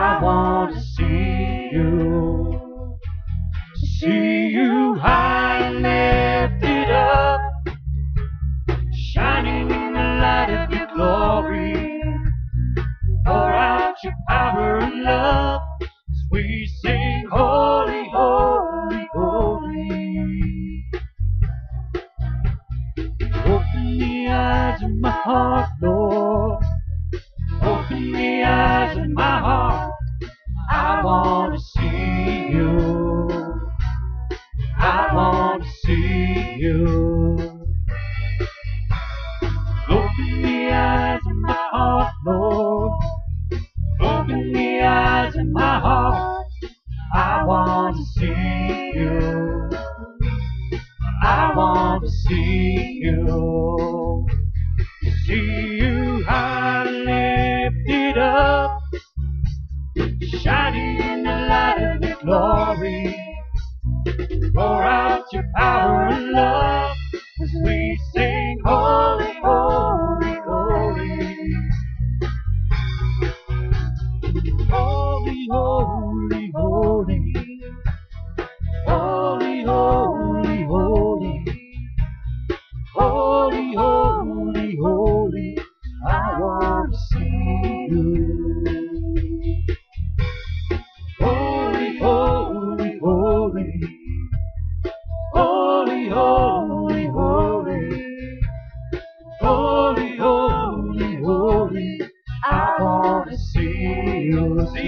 I want to see you. See you high and lifted up, shining in the light of your glory. Pour out your power and love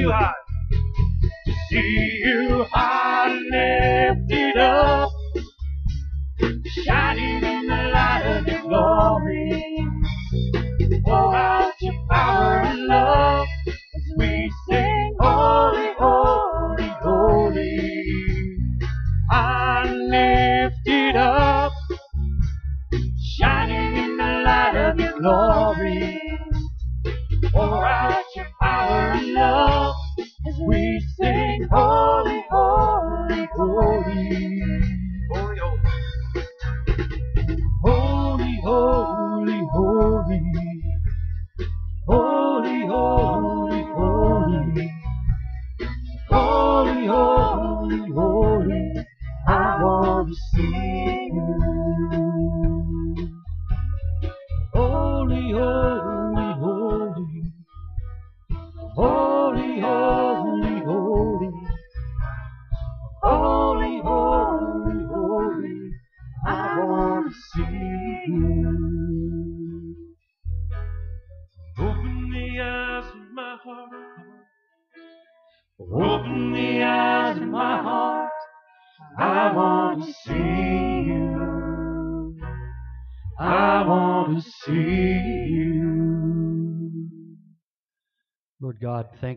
you. High.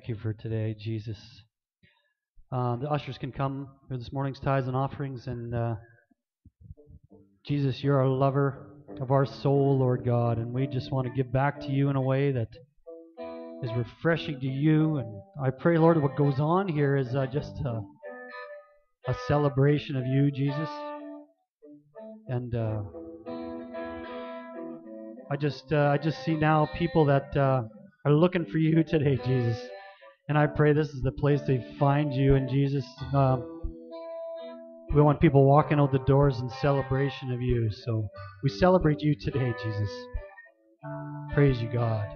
Thank you for today, Jesus. Um, the ushers can come for this morning's tithes and offerings, and uh, Jesus, you're our lover of our soul, Lord God, and we just want to give back to you in a way that is refreshing to you. And I pray, Lord, what goes on here is uh, just a, a celebration of you, Jesus. And uh, I just, uh, I just see now people that uh, are looking for you today, Jesus. And I pray this is the place they find you. And Jesus, um, we want people walking out the doors in celebration of you. So we celebrate you today, Jesus. Praise you, God.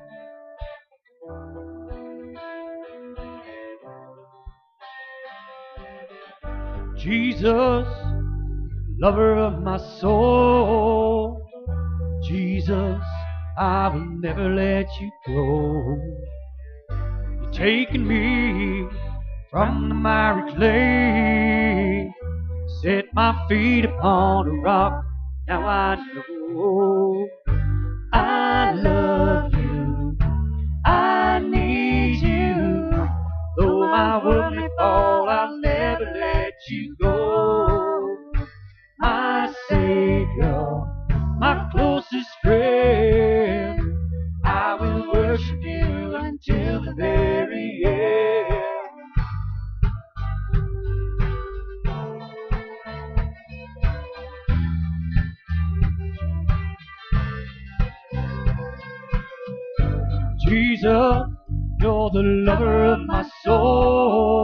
Jesus, lover of my soul. Jesus, I will never let you go. You're me from the miry clay. Set my feet upon a rock. Now I know You're the lover of my soul.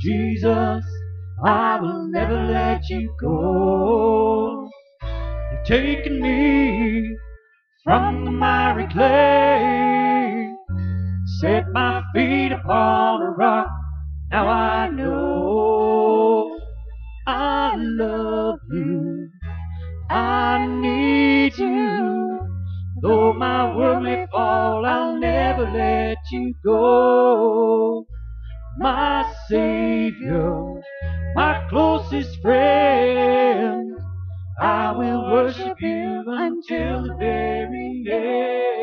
Jesus, I will never let you go. You've taken me from the miry clay, set my feet upon a rock. Now I know I love you. I need you. Though my world may fall, I'll never let you go. My Savior, my closest friend, I will worship you until the very end.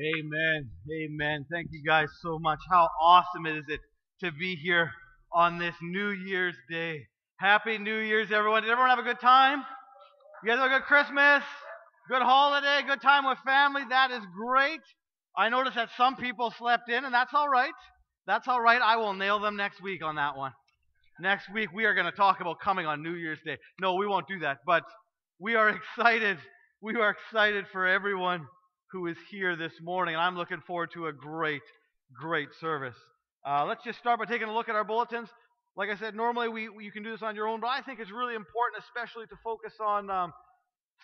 Amen. Amen. Thank you guys so much. How awesome is it to be here on this New Year's Day? Happy New Year's, everyone. Did everyone have a good time? You guys have a good Christmas? Good holiday? Good time with family? That is great. I noticed that some people slept in, and that's all right. That's all right. I will nail them next week on that one. Next week, we are going to talk about coming on New Year's Day. No, we won't do that, but we are excited. We are excited for everyone who is here this morning, and I'm looking forward to a great, great service. Uh, let's just start by taking a look at our bulletins. Like I said, normally we, you can do this on your own, but I think it's really important, especially to focus on um,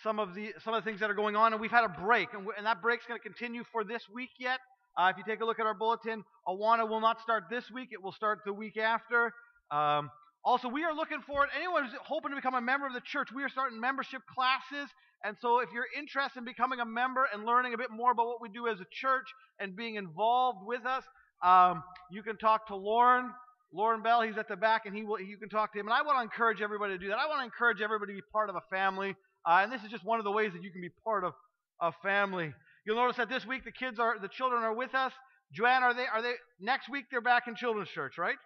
some of the some of the things that are going on. And we've had a break, and, we, and that break's going to continue for this week yet. Uh, if you take a look at our bulletin, Awana will not start this week; it will start the week after. Um, also, we are looking forward. Anyone who's hoping to become a member of the church, we are starting membership classes. And so, if you're interested in becoming a member and learning a bit more about what we do as a church and being involved with us, um, you can talk to Lauren. Lauren Bell, he's at the back, and he will. You can talk to him. And I want to encourage everybody to do that. I want to encourage everybody to be part of a family. Uh, and this is just one of the ways that you can be part of a family. You'll notice that this week the kids are, the children are with us. Joanne, are they? Are they? Next week they're back in children's church, right?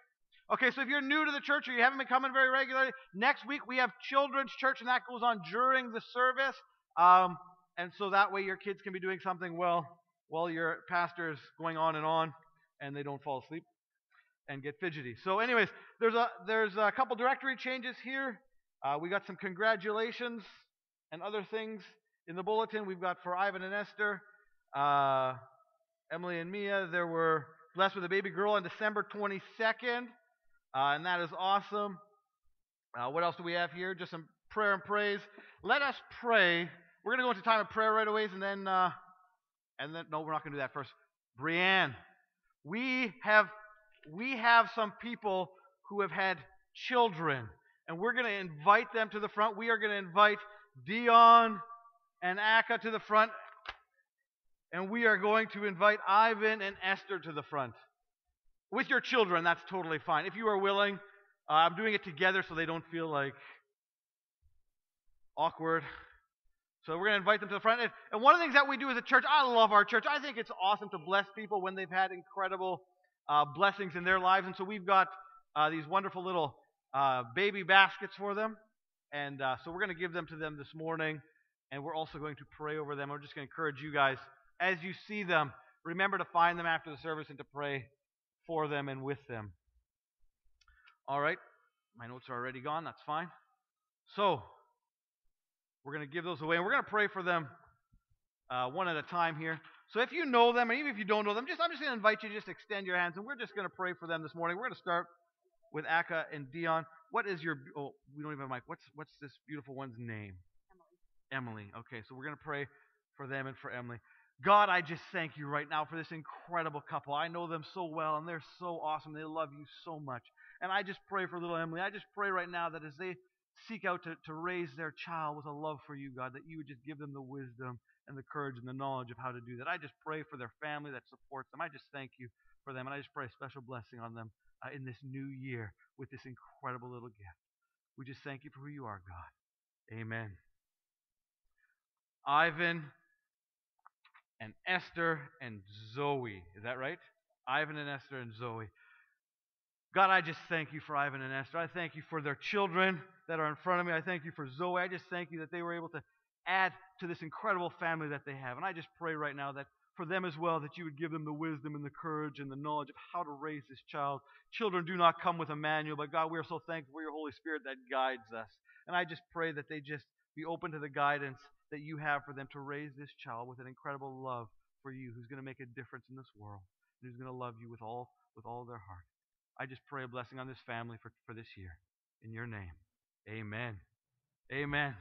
Okay, so if you're new to the church or you haven't been coming very regularly, next week we have children's church, and that goes on during the service. Um, and so that way your kids can be doing something well while your pastor is going on and on, and they don't fall asleep. And get fidgety. So, anyways, there's a there's a couple directory changes here. Uh, we got some congratulations and other things in the bulletin. We've got for Ivan and Esther, uh, Emily and Mia. There were blessed with a baby girl on December 22nd, uh, and that is awesome. Uh, what else do we have here? Just some prayer and praise. Let us pray. We're going to go into time of prayer right away, and then, uh, and then, no, we're not going to do that first. Brianne, we have, we have some people who have had children, and we're going to invite them to the front. We are going to invite Dion and Aka to the front, and we are going to invite Ivan and Esther to the front. With your children, that's totally fine. If you are willing, uh, I'm doing it together so they don't feel like awkward. So we're going to invite them to the front. And one of the things that we do as a church, I love our church. I think it's awesome to bless people when they've had incredible uh, blessings in their lives. And so we've got uh, these wonderful little uh, baby baskets for them. And uh, so we're going to give them to them this morning. And we're also going to pray over them. We're just going to encourage you guys, as you see them, remember to find them after the service and to pray for them and with them. All right. My notes are already gone. That's fine. So, we're going to give those away, and we're going to pray for them uh, one at a time here. So if you know them, and even if you don't know them, just I'm just going to invite you to just extend your hands, and we're just going to pray for them this morning. We're going to start with Aka and Dion. What is your? Oh, we don't even have a mic. What's what's this beautiful one's name? Emily. Emily. Okay, so we're going to pray for them and for Emily. God, I just thank you right now for this incredible couple. I know them so well, and they're so awesome. They love you so much. And I just pray for little Emily. I just pray right now that as they seek out to, to raise their child with a love for you, God, that you would just give them the wisdom and the courage and the knowledge of how to do that. I just pray for their family that supports them. I just thank you for them. And I just pray a special blessing on them uh, in this new year with this incredible little gift. We just thank you for who you are, God. Amen. Ivan and Esther and Zoe. Is that right? Ivan and Esther and Zoe. God, I just thank you for Ivan and Esther. I thank you for their children that are in front of me. I thank you for Zoe. I just thank you that they were able to add to this incredible family that they have. And I just pray right now that for them as well, that you would give them the wisdom and the courage and the knowledge of how to raise this child. Children do not come with a manual, but God, we are so thankful for your Holy Spirit that guides us. And I just pray that they just be open to the guidance that you have for them to raise this child with an incredible love for you, who's going to make a difference in this world, and who's going to love you with all with all their heart. I just pray a blessing on this family for, for this year. In your name. Amen. Amen.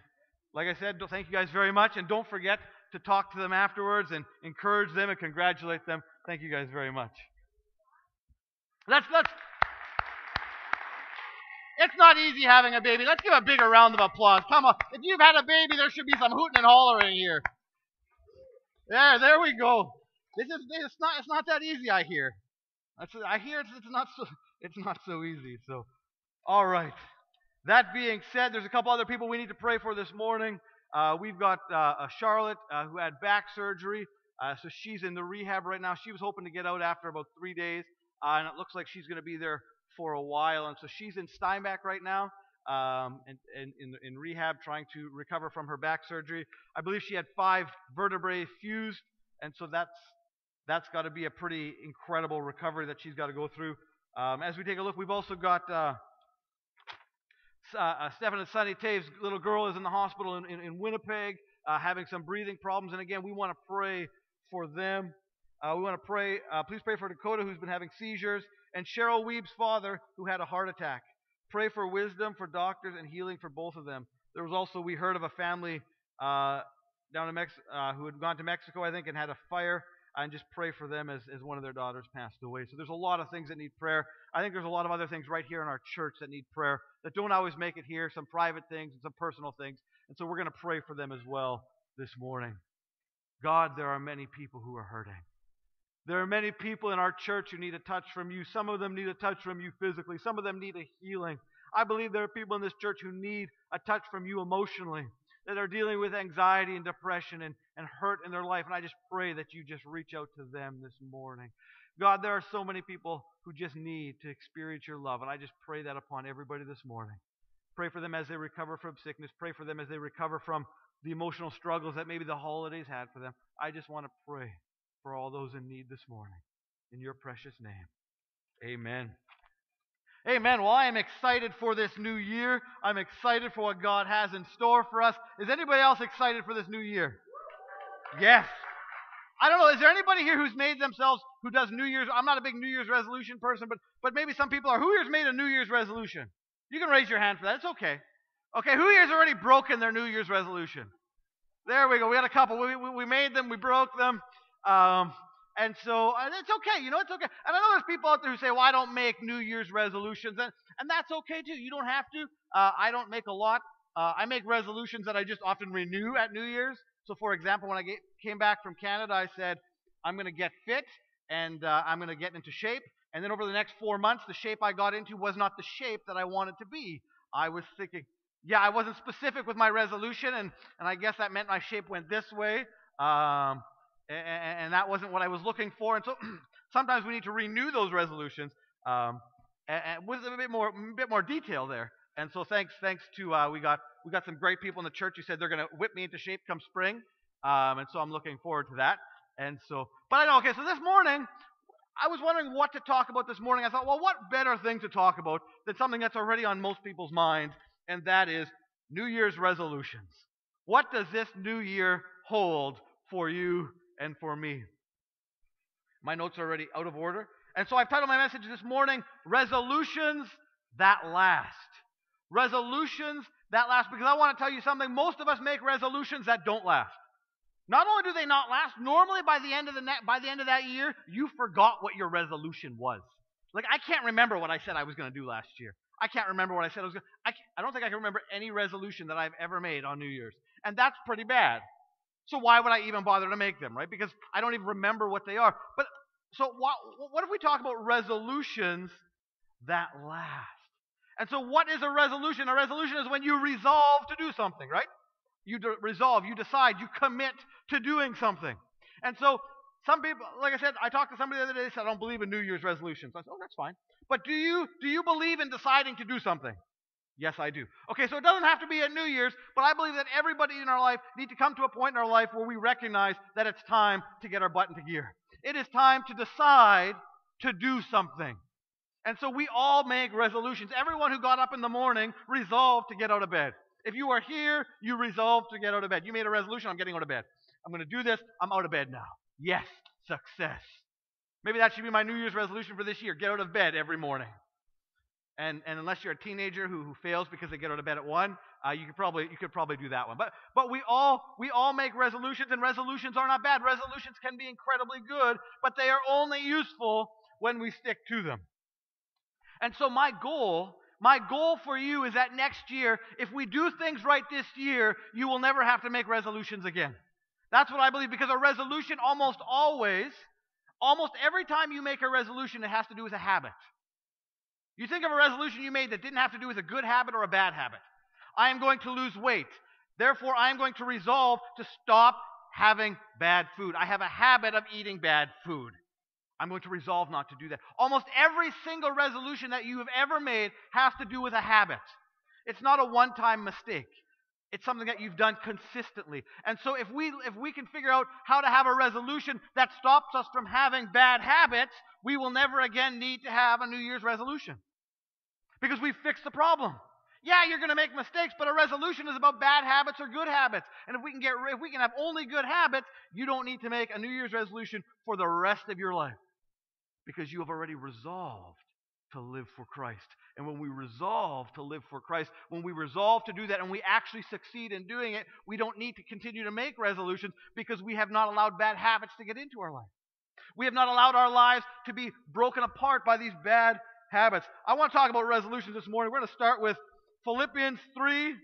Like I said, thank you guys very much. And don't forget to talk to them afterwards and encourage them and congratulate them. Thank you guys very much. Let's, let's. It's not easy having a baby. Let's give a bigger round of applause. Come on. If you've had a baby, there should be some hooting and hollering here. There, there we go. This is it's not it's not that easy, I hear. I hear it's, it's not so it's not so easy. So, all right. That being said, there's a couple other people we need to pray for this morning. Uh, we've got uh, Charlotte uh, who had back surgery, uh, so she's in the rehab right now. She was hoping to get out after about three days, uh, and it looks like she's going to be there for a while. And so she's in Steinbach right now, um, and, and in, in rehab, trying to recover from her back surgery. I believe she had five vertebrae fused, and so that's that's got to be a pretty incredible recovery that she's got to go through. Um, as we take a look, we've also got uh, uh, and Sunny Tave's little girl is in the hospital in, in, in Winnipeg uh, having some breathing problems. And again, we want to pray for them. Uh, we want to pray, uh, please pray for Dakota who's been having seizures and Cheryl Wiebe's father who had a heart attack. Pray for wisdom for doctors and healing for both of them. There was also, we heard of a family uh, down in Mex- who had gone to Mexico, I think, and had a fire and just pray for them as, as one of their daughters passed away. So there's a lot of things that need prayer. I think there's a lot of other things right here in our church that need prayer that don't always make it here, some private things and some personal things. And so we're going to pray for them as well this morning. God, there are many people who are hurting. There are many people in our church who need a touch from you. Some of them need a touch from you physically. Some of them need a healing. I believe there are people in this church who need a touch from you emotionally that are dealing with anxiety and depression and, and hurt in their life. And I just pray that you just reach out to them this morning. God, there are so many people who just need to experience your love. And I just pray that upon everybody this morning. Pray for them as they recover from sickness. Pray for them as they recover from the emotional struggles that maybe the holidays had for them. I just want to pray for all those in need this morning. In your precious name. Amen. Amen. Well, I am excited for this new year. I'm excited for what God has in store for us. Is anybody else excited for this new year? Yes. I don't know. Is there anybody here who's made themselves who does New Year's? I'm not a big New Year's resolution person, but but maybe some people are. Who here's made a New Year's resolution? You can raise your hand for that. It's okay. Okay. Who here's already broken their New Year's resolution? There we go. We had a couple. We we, we made them. We broke them. Um, and so and it's okay. You know, it's okay. And I know there's people out there who say, "Well, I don't make New Year's resolutions," and and that's okay too. You don't have to. Uh, I don't make a lot. Uh, I make resolutions that I just often renew at New Year's. So, for example, when I get, came back from Canada, I said, I'm going to get fit and uh, I'm going to get into shape. And then over the next four months, the shape I got into was not the shape that I wanted to be. I was thinking, yeah, I wasn't specific with my resolution, and, and I guess that meant my shape went this way. Um, and, that wasn't what I was looking for. And so sometimes we need to renew those resolutions um, and, and with a bit more, a bit more detail there. And so thanks, thanks to uh, we got we got some great people in the church who said they're going to whip me into shape come spring. Um, and so I'm looking forward to that. And so, but I know, okay, so this morning, I was wondering what to talk about this morning. I thought, well, what better thing to talk about than something that's already on most people's minds, and that is New Year's resolutions. What does this new year hold for you and for me? My notes are already out of order. And so I've titled my message this morning, Resolutions That Last. Resolutions that last because I want to tell you something. Most of us make resolutions that don't last. Not only do they not last, normally by the end of the ne- by the end of that year, you forgot what your resolution was. Like I can't remember what I said I was going to do last year. I can't remember what I said I was going. I I don't think I can remember any resolution that I've ever made on New Year's, and that's pretty bad. So why would I even bother to make them, right? Because I don't even remember what they are. But so what? What if we talk about resolutions that last? And so, what is a resolution? A resolution is when you resolve to do something, right? You de- resolve, you decide, you commit to doing something. And so, some people, like I said, I talked to somebody the other day. They said, "I don't believe in New Year's resolutions." I said, "Oh, that's fine." But do you do you believe in deciding to do something? Yes, I do. Okay, so it doesn't have to be at New Year's, but I believe that everybody in our life need to come to a point in our life where we recognize that it's time to get our butt into gear. It is time to decide to do something. And so we all make resolutions. Everyone who got up in the morning resolved to get out of bed. If you are here, you resolved to get out of bed. You made a resolution, I'm getting out of bed. I'm going to do this, I'm out of bed now. Yes, success. Maybe that should be my New Year's resolution for this year get out of bed every morning. And, and unless you're a teenager who, who fails because they get out of bed at 1, uh, you, could probably, you could probably do that one. But, but we, all, we all make resolutions, and resolutions are not bad. Resolutions can be incredibly good, but they are only useful when we stick to them. And so my goal, my goal for you is that next year, if we do things right this year, you will never have to make resolutions again. That's what I believe because a resolution almost always, almost every time you make a resolution, it has to do with a habit. You think of a resolution you made that didn't have to do with a good habit or a bad habit. I am going to lose weight. Therefore, I am going to resolve to stop having bad food. I have a habit of eating bad food. I'm going to resolve not to do that. Almost every single resolution that you have ever made has to do with a habit. It's not a one time mistake. It's something that you've done consistently. And so if we if we can figure out how to have a resolution that stops us from having bad habits, we will never again need to have a New Year's resolution. Because we fixed the problem. Yeah, you're going to make mistakes, but a resolution is about bad habits or good habits. And if we can get if we can have only good habits, you don't need to make a New Year's resolution for the rest of your life because you have already resolved to live for Christ. And when we resolve to live for Christ, when we resolve to do that and we actually succeed in doing it, we don't need to continue to make resolutions because we have not allowed bad habits to get into our life. We have not allowed our lives to be broken apart by these bad habits. I want to talk about resolutions this morning. We're going to start with Philippians 3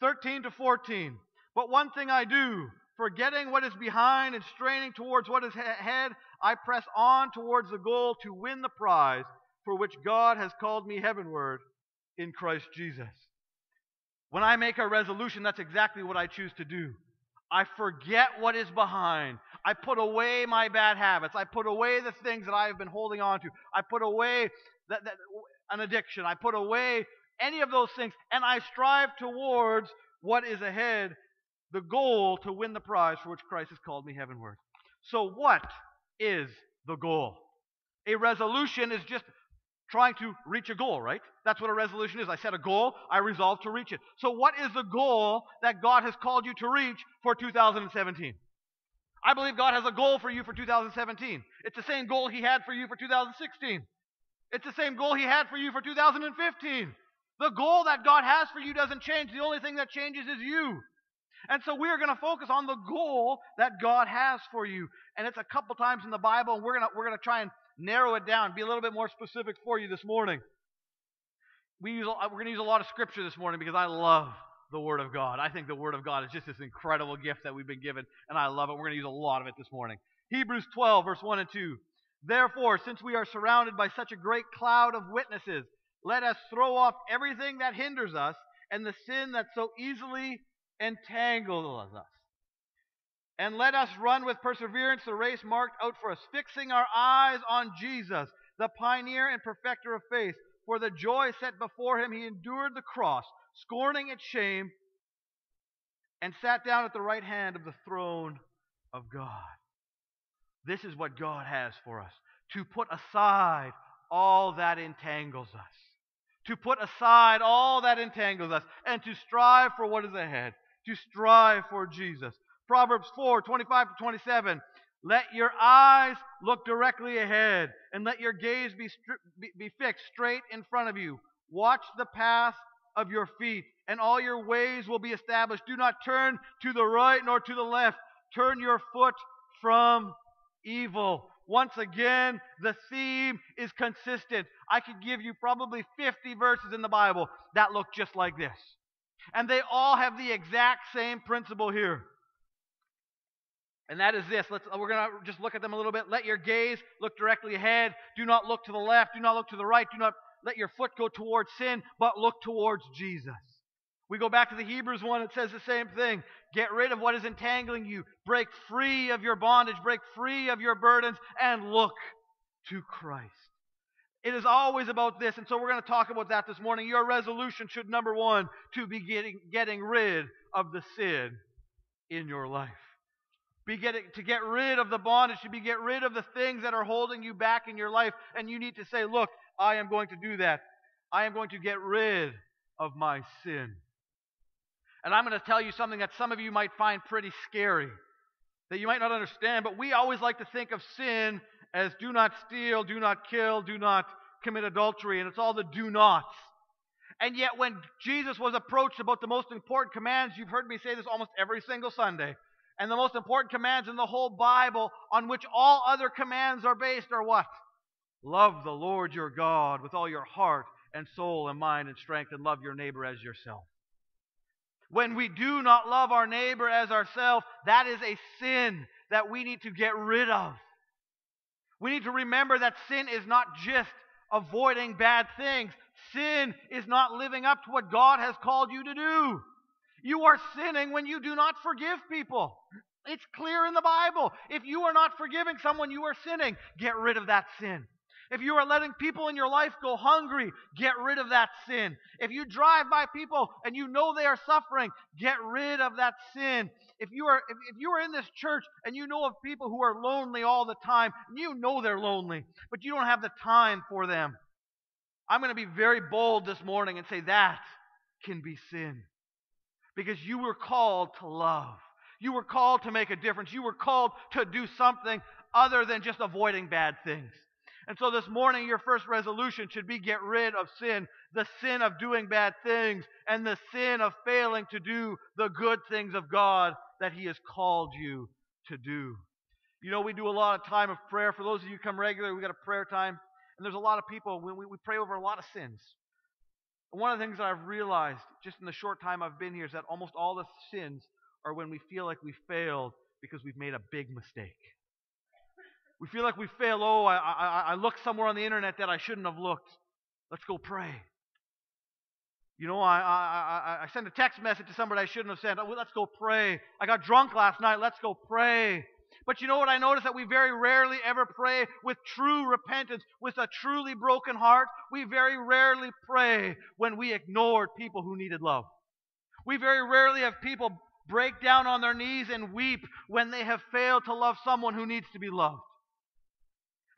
13 to 14. But one thing I do, forgetting what is behind and straining towards what is ahead, I press on towards the goal to win the prize for which God has called me heavenward in Christ Jesus. When I make a resolution, that's exactly what I choose to do. I forget what is behind. I put away my bad habits. I put away the things that I have been holding on to. I put away that, that, an addiction. I put away any of those things. And I strive towards what is ahead, the goal to win the prize for which Christ has called me heavenward. So, what is the goal. A resolution is just trying to reach a goal, right? That's what a resolution is. I set a goal, I resolve to reach it. So, what is the goal that God has called you to reach for 2017? I believe God has a goal for you for 2017. It's the same goal He had for you for 2016. It's the same goal He had for you for 2015. The goal that God has for you doesn't change. The only thing that changes is you. And so we are going to focus on the goal that God has for you. And it's a couple times in the Bible, and we're going to, we're going to try and narrow it down, be a little bit more specific for you this morning. We use, we're going to use a lot of scripture this morning because I love the Word of God. I think the Word of God is just this incredible gift that we've been given, and I love it. We're going to use a lot of it this morning. Hebrews 12, verse 1 and 2. Therefore, since we are surrounded by such a great cloud of witnesses, let us throw off everything that hinders us and the sin that so easily entangles us. And let us run with perseverance the race marked out for us, fixing our eyes on Jesus, the pioneer and perfecter of faith. For the joy set before him, he endured the cross, scorning its shame, and sat down at the right hand of the throne of God. This is what God has for us to put aside all that entangles us, to put aside all that entangles us, and to strive for what is ahead, to strive for Jesus. Proverbs 4 25 to 27. Let your eyes look directly ahead, and let your gaze be, be, be fixed straight in front of you. Watch the path of your feet, and all your ways will be established. Do not turn to the right nor to the left. Turn your foot from evil. Once again, the theme is consistent. I could give you probably 50 verses in the Bible that look just like this. And they all have the exact same principle here. And that is this. Let's, we're going to just look at them a little bit. Let your gaze look directly ahead. Do not look to the left. Do not look to the right. Do not let your foot go towards sin, but look towards Jesus. We go back to the Hebrews one, it says the same thing. Get rid of what is entangling you. Break free of your bondage. Break free of your burdens and look to Christ. It is always about this, and so we're going to talk about that this morning. Your resolution should, number one, to be getting, getting rid of the sin in your life. Be getting, to get rid of the bondage, to be get rid of the things that are holding you back in your life, and you need to say, look, I am going to do that. I am going to get rid of my sin. And I'm going to tell you something that some of you might find pretty scary, that you might not understand, but we always like to think of sin as do not steal, do not kill, do not commit adultery, and it's all the do nots. And yet, when Jesus was approached about the most important commands, you've heard me say this almost every single Sunday, and the most important commands in the whole Bible, on which all other commands are based, are what? Love the Lord your God with all your heart and soul and mind and strength, and love your neighbor as yourself. When we do not love our neighbor as ourselves, that is a sin that we need to get rid of. We need to remember that sin is not just avoiding bad things. Sin is not living up to what God has called you to do. You are sinning when you do not forgive people. It's clear in the Bible. If you are not forgiving someone, you are sinning. Get rid of that sin. If you are letting people in your life go hungry, get rid of that sin. If you drive by people and you know they are suffering, get rid of that sin. If you are if, if you are in this church and you know of people who are lonely all the time, and you know they're lonely, but you don't have the time for them. I'm going to be very bold this morning and say that can be sin. Because you were called to love. You were called to make a difference. You were called to do something other than just avoiding bad things. And so this morning, your first resolution should be get rid of sin, the sin of doing bad things, and the sin of failing to do the good things of God that He has called you to do. You know, we do a lot of time of prayer. For those of you who come regularly, we got a prayer time. And there's a lot of people, we, we pray over a lot of sins. One of the things that I've realized just in the short time I've been here is that almost all the sins are when we feel like we failed because we've made a big mistake. We feel like we fail. Oh, I, I, I looked somewhere on the internet that I shouldn't have looked. Let's go pray. You know, I, I, I, I sent a text message to somebody I shouldn't have sent. Oh, let's go pray. I got drunk last night. Let's go pray. But you know what I notice? That we very rarely ever pray with true repentance, with a truly broken heart. We very rarely pray when we ignored people who needed love. We very rarely have people break down on their knees and weep when they have failed to love someone who needs to be loved.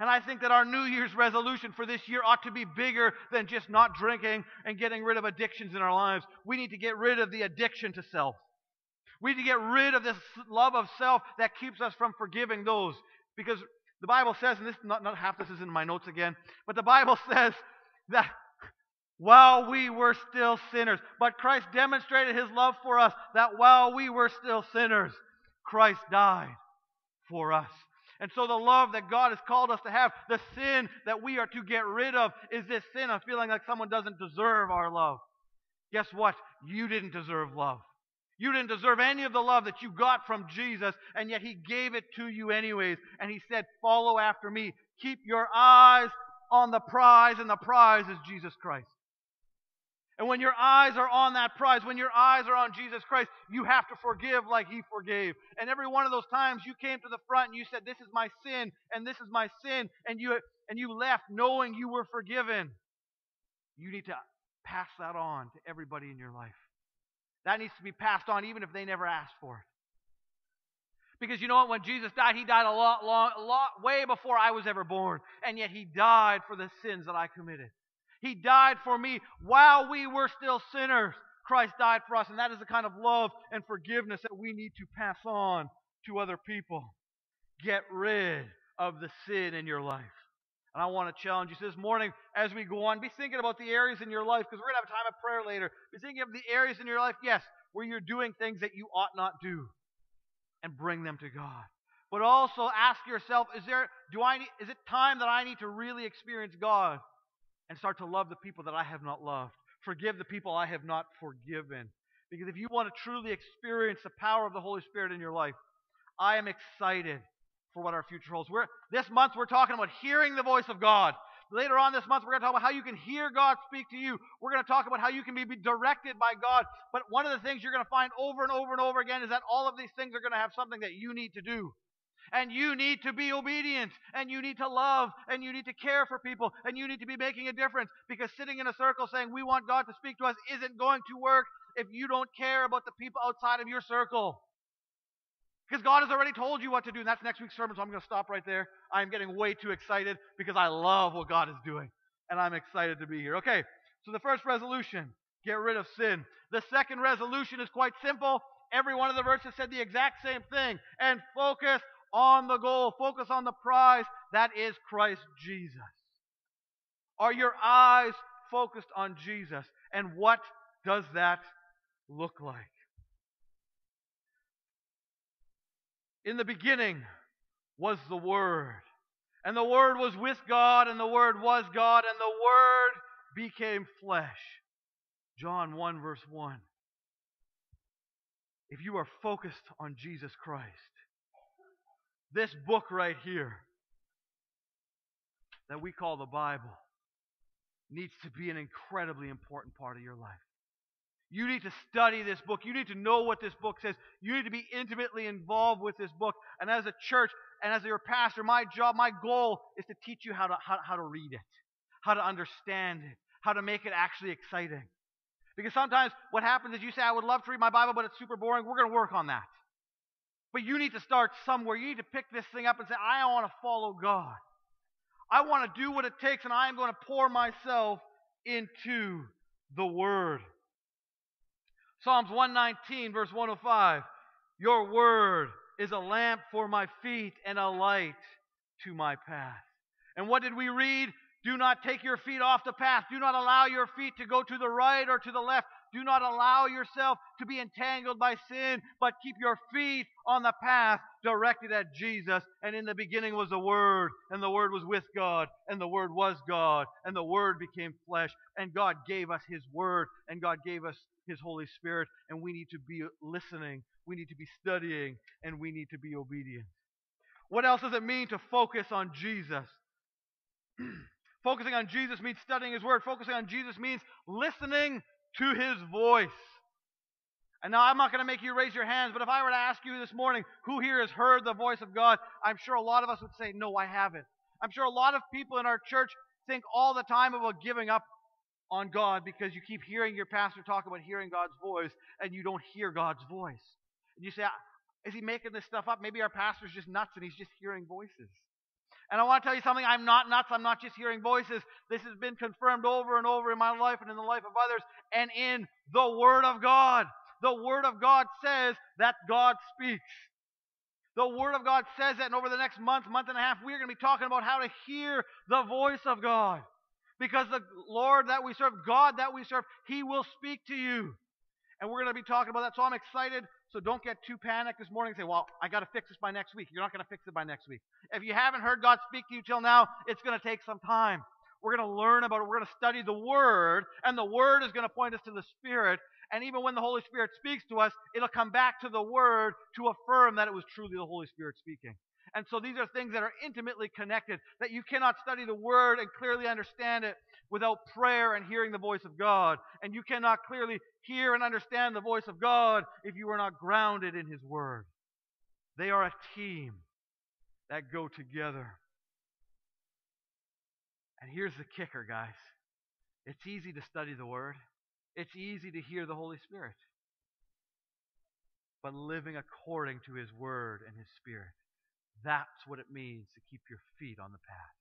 And I think that our New Year's resolution for this year ought to be bigger than just not drinking and getting rid of addictions in our lives. We need to get rid of the addiction to self. We need to get rid of this love of self that keeps us from forgiving those. Because the Bible says, and this not, not half this is in my notes again, but the Bible says that while we were still sinners, but Christ demonstrated his love for us, that while we were still sinners, Christ died for us. And so the love that God has called us to have, the sin that we are to get rid of, is this sin of feeling like someone doesn't deserve our love. Guess what? You didn't deserve love. You didn't deserve any of the love that you got from Jesus, and yet He gave it to you anyways. And He said, Follow after me. Keep your eyes on the prize, and the prize is Jesus Christ. And when your eyes are on that prize, when your eyes are on Jesus Christ, you have to forgive like He forgave. And every one of those times you came to the front and you said, This is my sin, and this is my sin, and you, and you left knowing you were forgiven, you need to pass that on to everybody in your life. That needs to be passed on even if they never asked for it. Because you know what? When Jesus died, He died a lot, long, a lot, way before I was ever born. And yet He died for the sins that I committed. He died for me while we were still sinners. Christ died for us, and that is the kind of love and forgiveness that we need to pass on to other people. Get rid of the sin in your life. And I want to challenge you this morning as we go on. Be thinking about the areas in your life because we're going to have a time of prayer later. Be thinking of the areas in your life, yes, where you're doing things that you ought not do and bring them to God. But also ask yourself, is there do I is it time that I need to really experience God and start to love the people that I have not loved. Forgive the people I have not forgiven. Because if you want to truly experience the power of the Holy Spirit in your life, I am excited for what our future holds. We're, this month we're talking about hearing the voice of God. Later on this month, we're going to talk about how you can hear God speak to you. We're going to talk about how you can be directed by God. But one of the things you're going to find over and over and over again is that all of these things are going to have something that you need to do. And you need to be obedient. And you need to love. And you need to care for people. And you need to be making a difference. Because sitting in a circle saying we want God to speak to us isn't going to work if you don't care about the people outside of your circle. Because God has already told you what to do. And that's next week's sermon, so I'm going to stop right there. I'm getting way too excited because I love what God is doing. And I'm excited to be here. Okay, so the first resolution get rid of sin. The second resolution is quite simple. Every one of the verses said the exact same thing. And focus on the goal, focus on the prize that is Christ Jesus. Are your eyes focused on Jesus? And what does that look like? In the beginning was the Word, and the Word was with God, and the Word was God, and the Word became flesh. John 1, verse 1. If you are focused on Jesus Christ, this book right here that we call the Bible needs to be an incredibly important part of your life. You need to study this book. You need to know what this book says. You need to be intimately involved with this book. And as a church and as your pastor, my job, my goal is to teach you how to, how, how to read it, how to understand it, how to make it actually exciting. Because sometimes what happens is you say, I would love to read my Bible, but it's super boring. We're going to work on that. But you need to start somewhere. You need to pick this thing up and say, I want to follow God. I want to do what it takes, and I am going to pour myself into the Word. Psalms 119, verse 105 Your Word is a lamp for my feet and a light to my path. And what did we read? Do not take your feet off the path. Do not allow your feet to go to the right or to the left. Do not allow yourself to be entangled by sin, but keep your feet on the path directed at Jesus. And in the beginning was the Word, and the Word was with God, and the Word was God, and the Word became flesh, and God gave us His Word, and God gave us His Holy Spirit, and we need to be listening, we need to be studying, and we need to be obedient. What else does it mean to focus on Jesus? Focusing on Jesus means studying His Word. Focusing on Jesus means listening to his voice. And now I'm not going to make you raise your hands, but if I were to ask you this morning, who here has heard the voice of God, I'm sure a lot of us would say, no, I haven't. I'm sure a lot of people in our church think all the time about giving up on God because you keep hearing your pastor talk about hearing God's voice and you don't hear God's voice. And you say, ah, is he making this stuff up? Maybe our pastor's just nuts and he's just hearing voices. And I want to tell you something, I'm not nuts. I'm not just hearing voices. This has been confirmed over and over in my life and in the life of others and in the Word of God. The Word of God says that God speaks. The Word of God says that, and over the next month, month and a half, we're going to be talking about how to hear the voice of God. Because the Lord that we serve, God that we serve, He will speak to you. And we're going to be talking about that. So I'm excited. So don't get too panicked this morning and say, well, I got to fix this by next week. You're not going to fix it by next week. If you haven't heard God speak to you till now, it's going to take some time. We're going to learn about it. We're going to study the Word, and the Word is going to point us to the Spirit. And even when the Holy Spirit speaks to us, it'll come back to the Word to affirm that it was truly the Holy Spirit speaking. And so these are things that are intimately connected, that you cannot study the Word and clearly understand it without prayer and hearing the voice of God. And you cannot clearly hear and understand the voice of God if you are not grounded in His Word. They are a team that go together. And here's the kicker, guys. It's easy to study the Word. It's easy to hear the Holy Spirit. But living according to His Word and His Spirit, that's what it means to keep your feet on the path.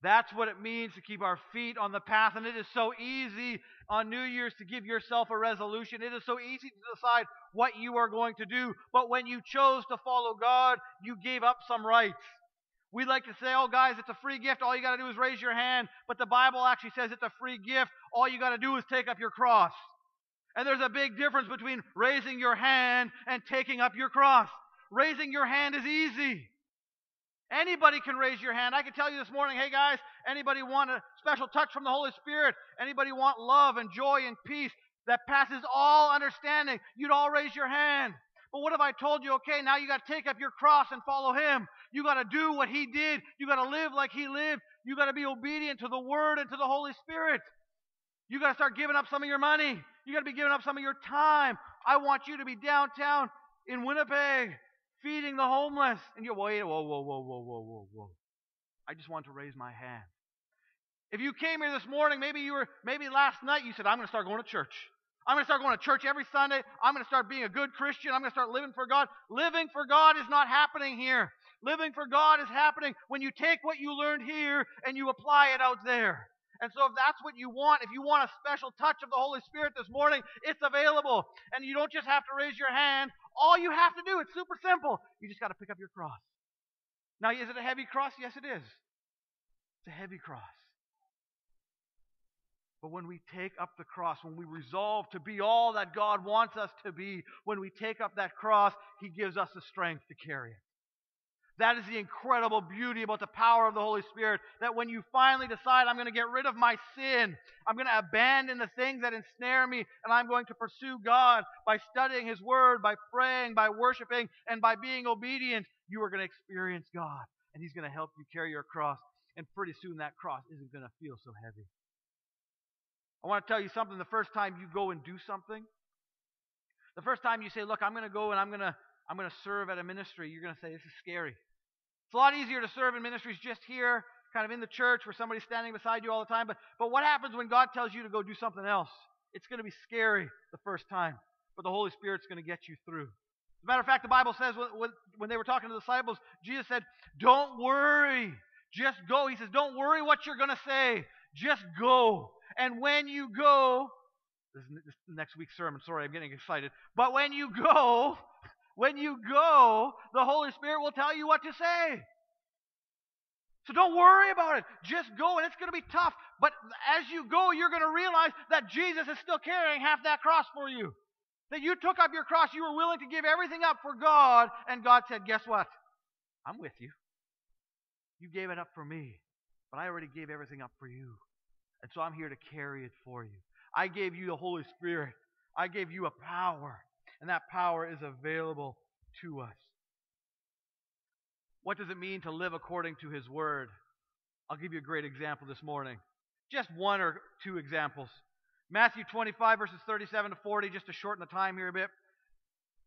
That's what it means to keep our feet on the path. And it is so easy on New Year's to give yourself a resolution. It is so easy to decide what you are going to do. But when you chose to follow God, you gave up some rights. We like to say, oh, guys, it's a free gift. All you got to do is raise your hand. But the Bible actually says it's a free gift. All you got to do is take up your cross. And there's a big difference between raising your hand and taking up your cross. Raising your hand is easy. Anybody can raise your hand. I can tell you this morning, hey guys, anybody want a special touch from the Holy Spirit? Anybody want love and joy and peace that passes all understanding? You'd all raise your hand. But what if I told you, okay, now you got to take up your cross and follow Him? You got to do what He did. You got to live like He lived. You got to be obedient to the Word and to the Holy Spirit. You got to start giving up some of your money. You got to be giving up some of your time. I want you to be downtown in Winnipeg feeding the homeless. And you wait, whoa, whoa, whoa, whoa, whoa, whoa, whoa. I just want to raise my hand. If you came here this morning, maybe you were, maybe last night you said, I'm going to start going to church. I'm going to start going to church every Sunday. I'm going to start being a good Christian. I'm going to start living for God. Living for God is not happening here. Living for God is happening when you take what you learned here and you apply it out there. And so, if that's what you want, if you want a special touch of the Holy Spirit this morning, it's available. And you don't just have to raise your hand. All you have to do, it's super simple. You just got to pick up your cross. Now, is it a heavy cross? Yes, it is. It's a heavy cross. But when we take up the cross, when we resolve to be all that God wants us to be, when we take up that cross, He gives us the strength to carry it. That is the incredible beauty about the power of the Holy Spirit. That when you finally decide, I'm going to get rid of my sin, I'm going to abandon the things that ensnare me, and I'm going to pursue God by studying His Word, by praying, by worshiping, and by being obedient, you are going to experience God. And He's going to help you carry your cross. And pretty soon that cross isn't going to feel so heavy. I want to tell you something. The first time you go and do something, the first time you say, Look, I'm going to go and I'm going to. I'm going to serve at a ministry, you're going to say, This is scary. It's a lot easier to serve in ministries just here, kind of in the church where somebody's standing beside you all the time. But, but what happens when God tells you to go do something else? It's going to be scary the first time, but the Holy Spirit's going to get you through. As a matter of fact, the Bible says when, when they were talking to the disciples, Jesus said, Don't worry. Just go. He says, Don't worry what you're going to say. Just go. And when you go, this is next week's sermon. Sorry, I'm getting excited. But when you go, when you go, the Holy Spirit will tell you what to say. So don't worry about it. Just go, and it's going to be tough. But as you go, you're going to realize that Jesus is still carrying half that cross for you. That you took up your cross, you were willing to give everything up for God, and God said, Guess what? I'm with you. You gave it up for me, but I already gave everything up for you. And so I'm here to carry it for you. I gave you the Holy Spirit, I gave you a power and that power is available to us. What does it mean to live according to His Word? I'll give you a great example this morning. Just one or two examples. Matthew 25, verses 37 to 40, just to shorten the time here a bit.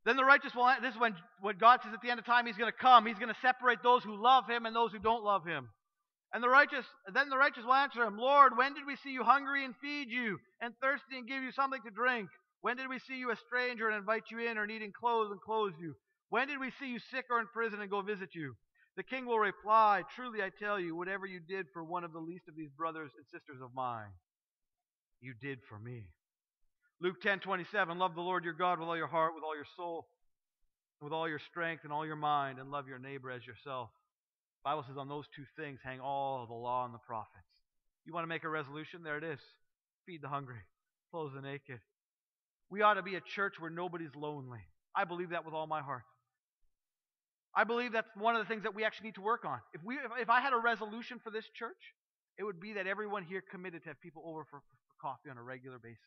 Then the righteous will, this is when, when God says at the end of time He's going to come. He's going to separate those who love Him and those who don't love Him. And the righteous, then the righteous will answer Him, Lord, when did we see you hungry and feed you, and thirsty and give you something to drink? When did we see you a stranger and invite you in, or needing clothes and clothe you? When did we see you sick or in prison and go visit you? The king will reply, Truly I tell you, whatever you did for one of the least of these brothers and sisters of mine, you did for me. Luke 10:27 Love the Lord your God with all your heart, with all your soul, with all your strength and all your mind, and love your neighbor as yourself. The Bible says on those two things hang all the law and the prophets. You want to make a resolution? There it is. Feed the hungry, clothe the naked. We ought to be a church where nobody's lonely. I believe that with all my heart. I believe that's one of the things that we actually need to work on. If we, if, if I had a resolution for this church, it would be that everyone here committed to have people over for, for coffee on a regular basis.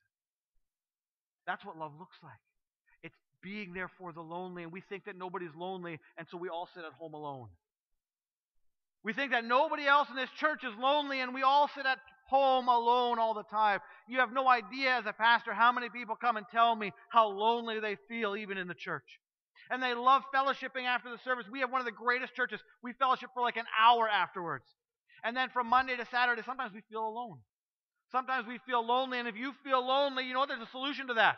That's what love looks like. It's being there for the lonely, and we think that nobody's lonely, and so we all sit at home alone. We think that nobody else in this church is lonely, and we all sit at home alone all the time. You have no idea, as a pastor, how many people come and tell me how lonely they feel, even in the church. And they love fellowshipping after the service. We have one of the greatest churches. We fellowship for like an hour afterwards. And then from Monday to Saturday, sometimes we feel alone. Sometimes we feel lonely, and if you feel lonely, you know what? There's a solution to that.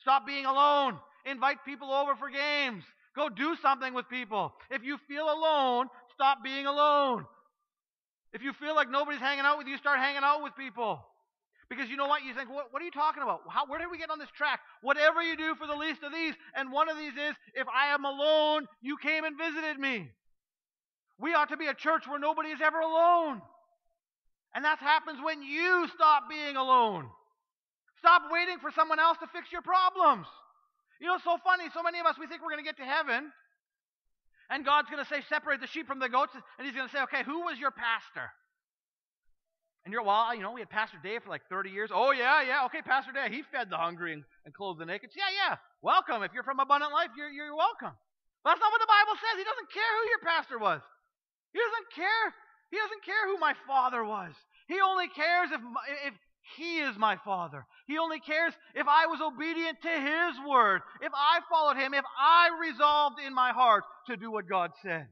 Stop being alone. Invite people over for games. Go do something with people. If you feel alone, stop being alone. If you feel like nobody's hanging out with you, start hanging out with people. Because you know what? You think, what, what are you talking about? How, where did we get on this track? Whatever you do for the least of these, and one of these is, if I am alone, you came and visited me. We ought to be a church where nobody is ever alone. And that happens when you stop being alone. Stop waiting for someone else to fix your problems. You know, it's so funny. So many of us, we think we're going to get to heaven, and God's going to say, separate the sheep from the goats, and He's going to say, okay, who was your pastor? And you're, well, you know, we had Pastor Dave for like 30 years. Oh, yeah, yeah, okay, Pastor Dave, he fed the hungry and, and clothed the naked. Yeah, yeah, welcome. If you're from Abundant Life, you're, you're welcome. But that's not what the Bible says. He doesn't care who your pastor was. He doesn't care. He doesn't care who my father was. He only cares if, if he is my father. He only cares if I was obedient to his word, if I followed him, if I resolved in my heart to do what God said.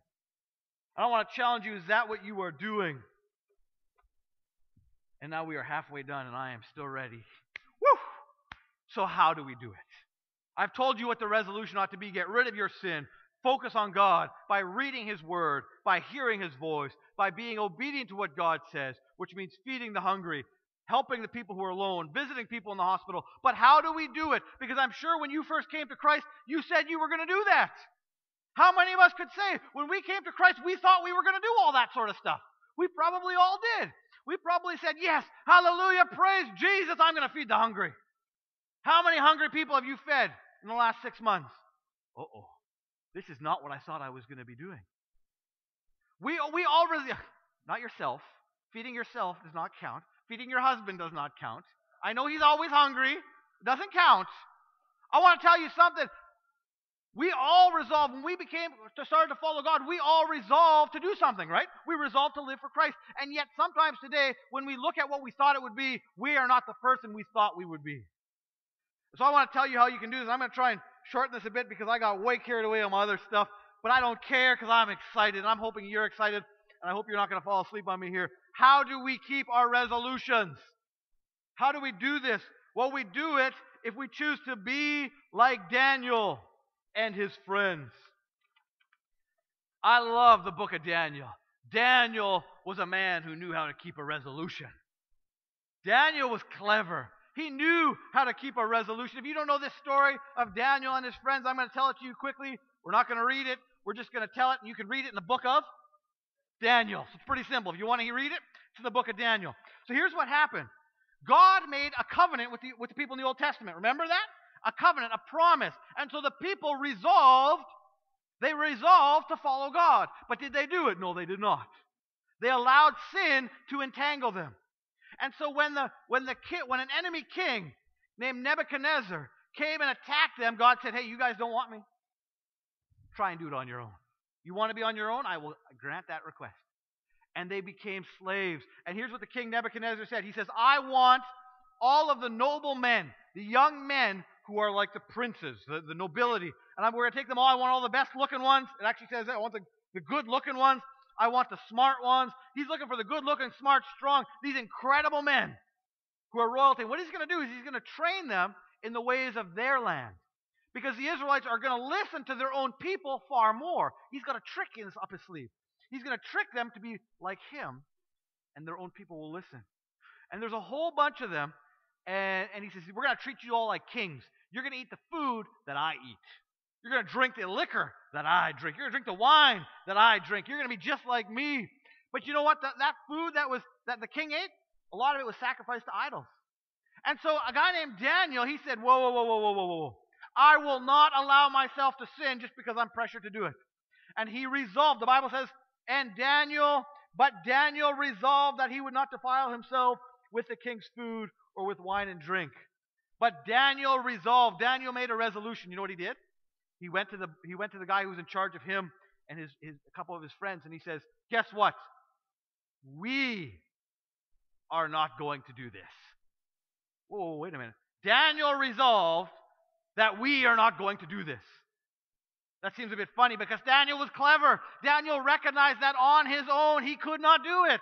I don't want to challenge you. Is that what you are doing? And now we are halfway done, and I am still ready. Woo! So, how do we do it? I've told you what the resolution ought to be get rid of your sin, focus on God by reading His Word, by hearing His voice, by being obedient to what God says, which means feeding the hungry, helping the people who are alone, visiting people in the hospital. But how do we do it? Because I'm sure when you first came to Christ, you said you were going to do that. How many of us could say, when we came to Christ, we thought we were going to do all that sort of stuff? We probably all did we probably said, Yes, hallelujah, praise Jesus, I'm going to feed the hungry. How many hungry people have you fed in the last six months? Uh oh, this is not what I thought I was going to be doing. We, we already, not yourself, feeding yourself does not count. Feeding your husband does not count. I know he's always hungry, it doesn't count. I want to tell you something. We all resolved, when we became, to started to follow God, we all resolved to do something, right? We resolved to live for Christ. And yet, sometimes today, when we look at what we thought it would be, we are not the person we thought we would be. So I want to tell you how you can do this. I'm going to try and shorten this a bit because I got way carried away on my other stuff. But I don't care because I'm excited. I'm hoping you're excited. And I hope you're not going to fall asleep on me here. How do we keep our resolutions? How do we do this? Well, we do it if we choose to be like Daniel and his friends. I love the book of Daniel. Daniel was a man who knew how to keep a resolution. Daniel was clever. He knew how to keep a resolution. If you don't know this story of Daniel and his friends, I'm going to tell it to you quickly. We're not going to read it. We're just going to tell it, and you can read it in the book of Daniel. So it's pretty simple. If you want to read it, it's in the book of Daniel. So here's what happened God made a covenant with the, with the people in the Old Testament. Remember that? a covenant, a promise. And so the people resolved, they resolved to follow God. But did they do it? No, they did not. They allowed sin to entangle them. And so when the when the when an enemy king named Nebuchadnezzar came and attacked them, God said, "Hey, you guys don't want me. Try and do it on your own. You want to be on your own? I will grant that request." And they became slaves. And here's what the king Nebuchadnezzar said. He says, "I want all of the noble men, the young men who are like the princes, the, the nobility. And I'm, we're going to take them all. I want all the best looking ones. It actually says that. I want the, the good looking ones. I want the smart ones. He's looking for the good looking, smart, strong, these incredible men who are royalty. What he's going to do is he's going to train them in the ways of their land. Because the Israelites are going to listen to their own people far more. He's got a trick in his, up his sleeve. He's going to trick them to be like him, and their own people will listen. And there's a whole bunch of them, and, and he says, We're going to treat you all like kings. You're going to eat the food that I eat. You're going to drink the liquor that I drink. You're going to drink the wine that I drink. You're going to be just like me. But you know what? That, that food that was that the king ate, a lot of it was sacrificed to idols. And so a guy named Daniel, he said, Whoa, whoa, whoa, whoa, whoa, whoa, whoa. I will not allow myself to sin just because I'm pressured to do it. And he resolved, the Bible says, and Daniel, but Daniel resolved that he would not defile himself with the king's food or with wine and drink. But Daniel resolved, Daniel made a resolution. You know what he did? He went to the, he went to the guy who was in charge of him and his, his, a couple of his friends, and he says, Guess what? We are not going to do this. Whoa, wait a minute. Daniel resolved that we are not going to do this. That seems a bit funny because Daniel was clever. Daniel recognized that on his own he could not do it.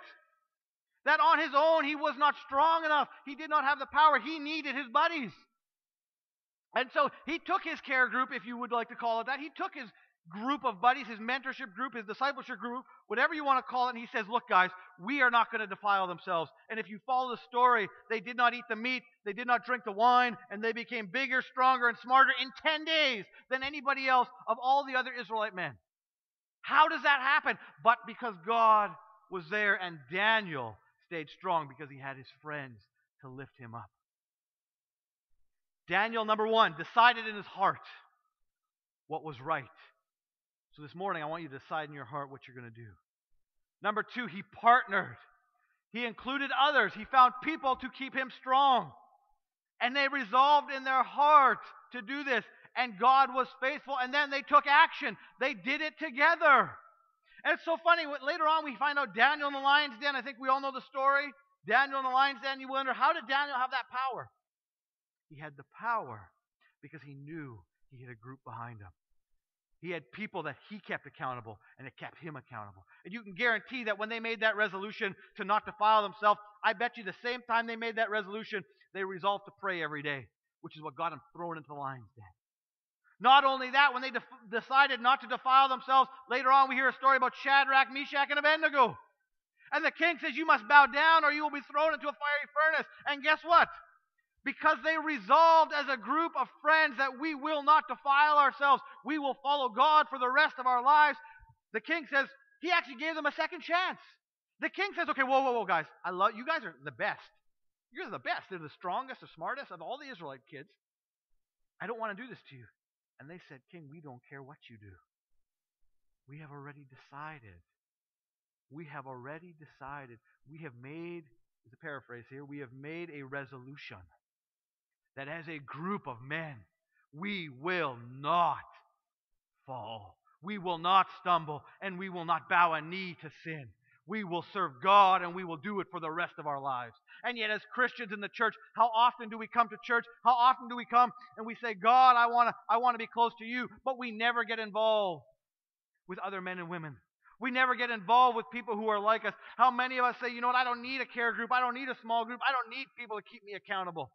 That on his own he was not strong enough. He did not have the power. He needed his buddies. And so he took his care group, if you would like to call it that. He took his group of buddies, his mentorship group, his discipleship group, whatever you want to call it. And he says, Look, guys, we are not going to defile themselves. And if you follow the story, they did not eat the meat, they did not drink the wine, and they became bigger, stronger, and smarter in 10 days than anybody else of all the other Israelite men. How does that happen? But because God was there and Daniel stayed strong because he had his friends to lift him up. Daniel, number one, decided in his heart what was right. So this morning, I want you to decide in your heart what you're going to do. Number two, he partnered. He included others. He found people to keep him strong. And they resolved in their heart to do this. And God was faithful. And then they took action. They did it together. And it's so funny. Later on, we find out Daniel in the lion's den. I think we all know the story. Daniel in the lion's den. You wonder, how did Daniel have that power? He had the power because he knew he had a group behind him. He had people that he kept accountable, and it kept him accountable. And you can guarantee that when they made that resolution to not defile themselves, I bet you the same time they made that resolution, they resolved to pray every day, which is what got them thrown into the lion's den. Not only that, when they decided not to defile themselves, later on we hear a story about Shadrach, Meshach, and Abednego. And the king says, You must bow down or you will be thrown into a fiery furnace. And guess what? Because they resolved as a group of friends that we will not defile ourselves. We will follow God for the rest of our lives. The king says, he actually gave them a second chance. The king says, okay, whoa, whoa, whoa, guys. I love you guys are the best. You're the best. They're the strongest, the smartest of all the Israelite kids. I don't want to do this to you. And they said, King, we don't care what you do. We have already decided. We have already decided. We have made, as a paraphrase here, we have made a resolution that as a group of men, we will not fall. We will not stumble, and we will not bow a knee to sin. We will serve God and we will do it for the rest of our lives. And yet, as Christians in the church, how often do we come to church? How often do we come and we say, God, I want to I wanna be close to you, but we never get involved with other men and women. We never get involved with people who are like us. How many of us say, you know what, I don't need a care group, I don't need a small group, I don't need people to keep me accountable.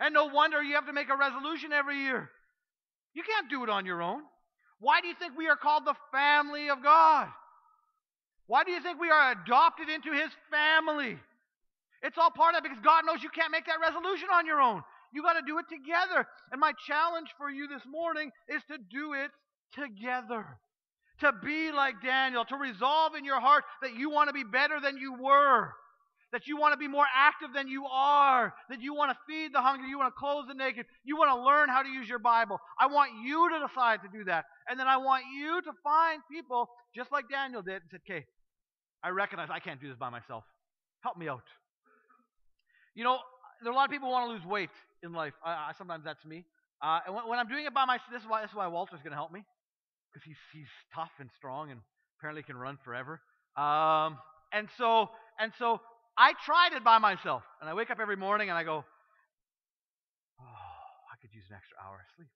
And no wonder you have to make a resolution every year. You can't do it on your own. Why do you think we are called the family of God? Why do you think we are adopted into His family? It's all part of it because God knows you can't make that resolution on your own. You got to do it together. And my challenge for you this morning is to do it together. To be like Daniel, to resolve in your heart that you want to be better than you were that you want to be more active than you are, that you want to feed the hungry, you want to clothe the naked, you want to learn how to use your Bible. I want you to decide to do that. And then I want you to find people, just like Daniel did, and said, okay, I recognize I can't do this by myself. Help me out. You know, there are a lot of people who want to lose weight in life. I, I, sometimes that's me. Uh, and when, when, I'm doing it by myself, this is why, this is why Walter's going to help me. Because he's, he's tough and strong and apparently can run forever. Um, and so, and so I tried it by myself. And I wake up every morning and I go, oh, I could use an extra hour of sleep.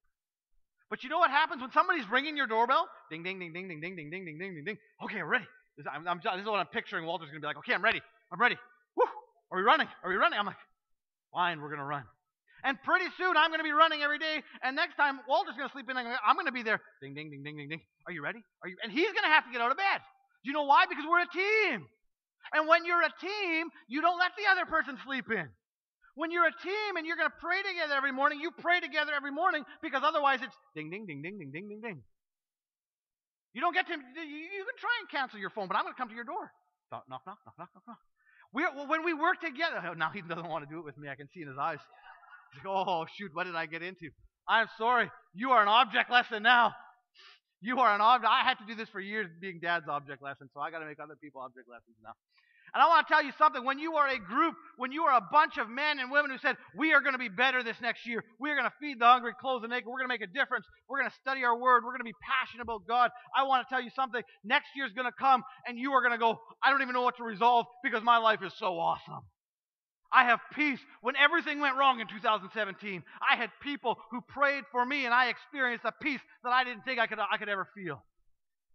But you know what happens when somebody's ringing your doorbell? Ding, ding, ding, ding, ding, ding, ding, ding, ding, ding, ding, ding. Okay, I'm ready. This, I'm, I'm, this is what I'm picturing. Walter's going to be like, okay, I'm ready. I'm ready. Woo! Are we running? Are we running? I'm like, fine, we're going to run. And pretty soon I'm going to be running every day. And next time Walter's going to sleep in, I'm going to be there. Ding, ding, ding, ding, ding, ding. Are you ready? Are you? And he's going to have to get out of bed. Do you know why? Because we're a team. And when you're a team, you don't let the other person sleep in. When you're a team and you're going to pray together every morning, you pray together every morning because otherwise it's ding, ding, ding, ding, ding, ding, ding, ding. You don't get to, you can try and cancel your phone, but I'm going to come to your door. Knock, knock, knock, knock, knock, knock, knock. We, when we work together, oh, now he doesn't want to do it with me. I can see in his eyes. Oh, shoot, what did I get into? I'm sorry. You are an object lesson now. You are an object. I had to do this for years being dad's object lesson, so I got to make other people object lessons now. And I want to tell you something. When you are a group, when you are a bunch of men and women who said, we are going to be better this next year, we are going to feed the hungry, clothe the naked, we're going to make a difference, we're going to study our word, we're going to be passionate about God, I want to tell you something. Next year is going to come and you are going to go, I don't even know what to resolve because my life is so awesome. I have peace. When everything went wrong in 2017, I had people who prayed for me and I experienced a peace that I didn't think I could, I could ever feel.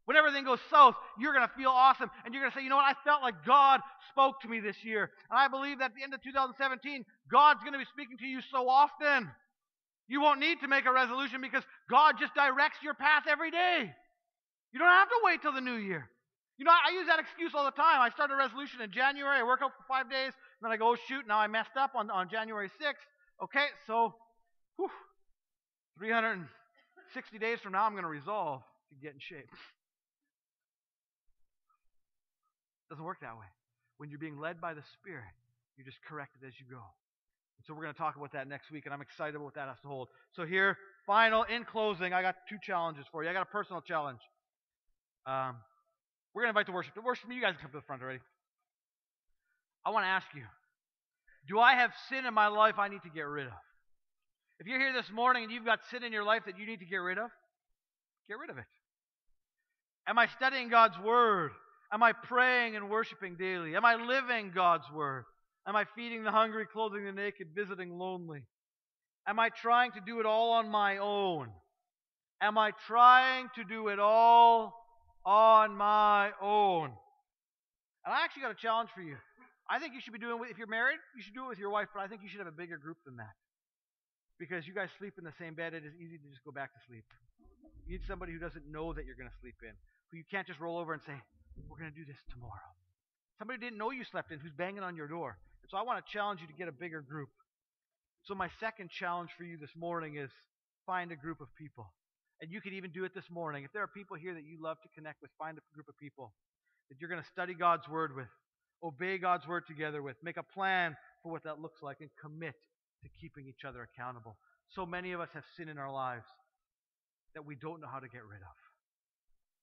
When everything goes south, you're going to feel awesome. And you're going to say, you know what? I felt like God spoke to me this year. And I believe that at the end of 2017, God's going to be speaking to you so often. You won't need to make a resolution because God just directs your path every day. You don't have to wait till the new year. You know, I use that excuse all the time. I start a resolution in January, I work out for five days, then I go, oh, shoot, now I messed up on, on January 6th. Okay, so whew, 360 days from now, I'm going to resolve to get in shape. doesn't work that way. When you're being led by the Spirit, you're just corrected as you go. And so we're going to talk about that next week, and I'm excited about what that has to hold. So here, final, in closing, I got two challenges for you. I got a personal challenge. Um, we're going to invite the worship. The worship, you guys come to the front already. I want to ask you, do I have sin in my life I need to get rid of? If you're here this morning and you've got sin in your life that you need to get rid of, get rid of it. Am I studying God's Word? Am I praying and worshiping daily? Am I living God's word? Am I feeding the hungry, clothing the naked, visiting lonely? Am I trying to do it all on my own? Am I trying to do it all on my own? And I actually got a challenge for you. I think you should be doing it, if you're married, you should do it with your wife, but I think you should have a bigger group than that. Because you guys sleep in the same bed, it is easy to just go back to sleep. You need somebody who doesn't know that you're going to sleep in, who you can't just roll over and say, we're going to do this tomorrow. Somebody didn't know you slept in who's banging on your door. And so I want to challenge you to get a bigger group. So my second challenge for you this morning is find a group of people. And you could even do it this morning. If there are people here that you love to connect with, find a group of people that you're going to study God's word with, obey God's word together with, make a plan for what that looks like, and commit to keeping each other accountable. So many of us have sin in our lives that we don't know how to get rid of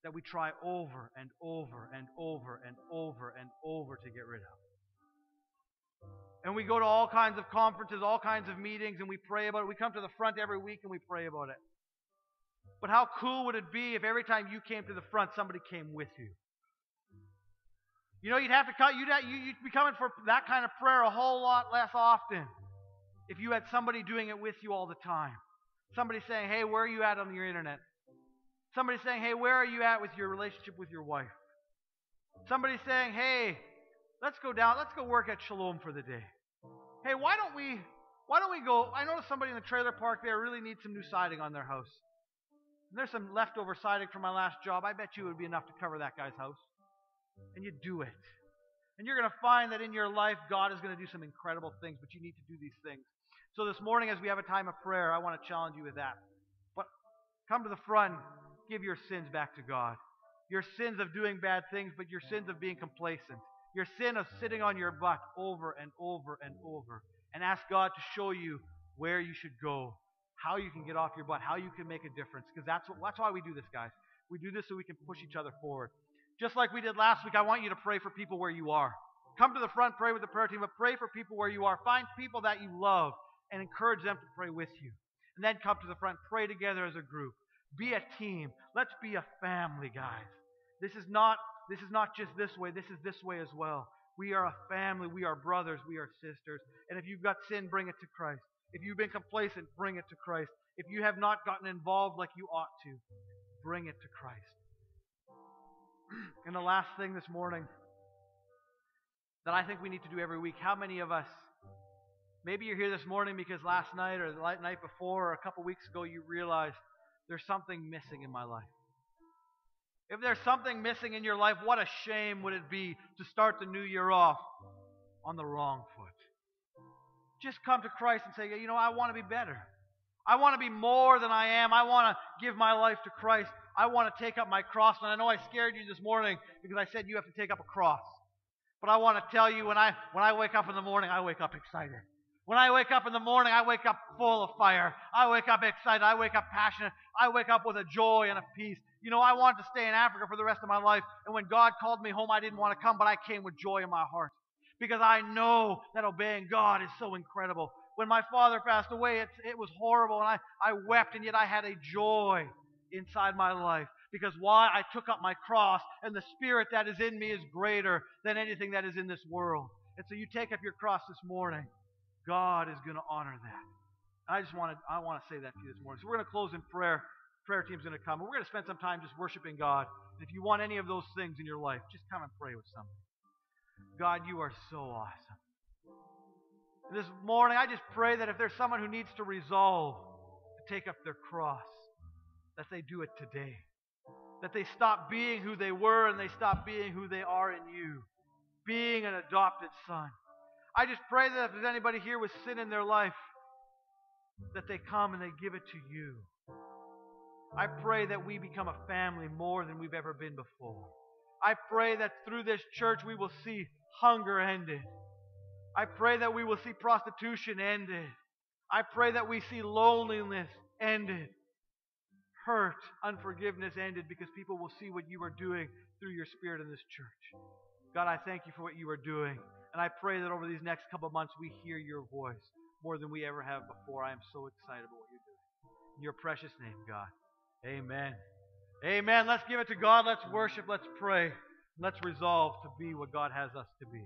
that we try over and over and over and over and over to get rid of. And we go to all kinds of conferences, all kinds of meetings, and we pray about it. We come to the front every week and we pray about it. But how cool would it be if every time you came to the front, somebody came with you? You know, you'd have to cut, you'd, have, you'd be coming for that kind of prayer a whole lot less often if you had somebody doing it with you all the time. Somebody saying, hey, where are you at on your internet? Somebody saying, hey, where are you at with your relationship with your wife? Somebody saying, hey, let's go down, let's go work at Siloam for the day. Hey, why don't we why don't we go? I noticed somebody in the trailer park there really needs some new siding on their house. And there's some leftover siding from my last job. I bet you it would be enough to cover that guy's house. And you do it. And you're going to find that in your life, God is going to do some incredible things, but you need to do these things. So this morning, as we have a time of prayer, I want to challenge you with that. But come to the front give your sins back to God. Your sins of doing bad things, but your sins of being complacent. Your sin of sitting on your butt over and over and over. And ask God to show you where you should go, how you can get off your butt, how you can make a difference. Because that's, what, that's why we do this, guys. We do this so we can push each other forward. Just like we did last week, I want you to pray for people where you are. Come to the front, pray with the prayer team, but pray for people where you are. Find people that you love and encourage them to pray with you. And then come to the front, pray together as a group. Be a team. Let's be a family, guys. This is not this is not just this way. This is this way as well. We are a family. We are brothers. We are sisters. And if you've got sin, bring it to Christ. If you've been complacent, bring it to Christ. If you have not gotten involved like you ought to, bring it to Christ. And the last thing this morning that I think we need to do every week how many of us Maybe you're here this morning because last night or the night before or a couple weeks ago you realized there's something missing in my life. If there's something missing in your life, what a shame would it be to start the new year off on the wrong foot. Just come to Christ and say, you know, I want to be better. I want to be more than I am. I want to give my life to Christ. I want to take up my cross. And I know I scared you this morning because I said you have to take up a cross. But I want to tell you when I when I wake up in the morning, I wake up excited. When I wake up in the morning, I wake up full of fire. I wake up excited. I wake up passionate. I wake up with a joy and a peace. You know, I wanted to stay in Africa for the rest of my life. And when God called me home, I didn't want to come, but I came with joy in my heart. Because I know that obeying God is so incredible. When my father passed away, it, it was horrible, and I, I wept, and yet I had a joy inside my life. Because why? I took up my cross, and the spirit that is in me is greater than anything that is in this world. And so you take up your cross this morning. God is going to honor that. I just want to I want to say that to you this morning. So we're going to close in prayer. Prayer team's going to come. And we're going to spend some time just worshiping God. And if you want any of those things in your life, just come and pray with somebody. God, you are so awesome. This morning, I just pray that if there's someone who needs to resolve to take up their cross, that they do it today. That they stop being who they were and they stop being who they are in you, being an adopted son. I just pray that if there's anybody here with sin in their life, that they come and they give it to you. I pray that we become a family more than we've ever been before. I pray that through this church we will see hunger ended. I pray that we will see prostitution ended. I pray that we see loneliness ended. Hurt, unforgiveness ended because people will see what you are doing through your spirit in this church. God, I thank you for what you are doing. And I pray that over these next couple months we hear your voice more than we ever have before. I am so excited about what you're doing. In your precious name, God. Amen. Amen. Let's give it to God. Let's worship. Let's pray. Let's resolve to be what God has us to be.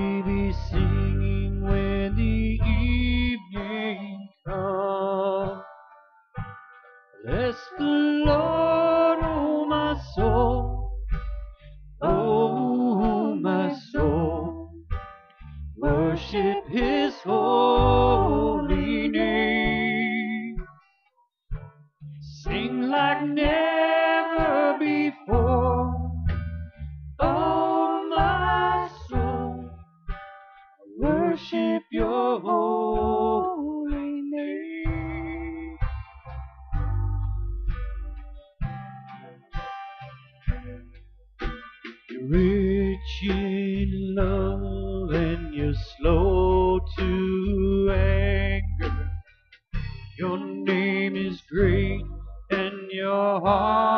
heart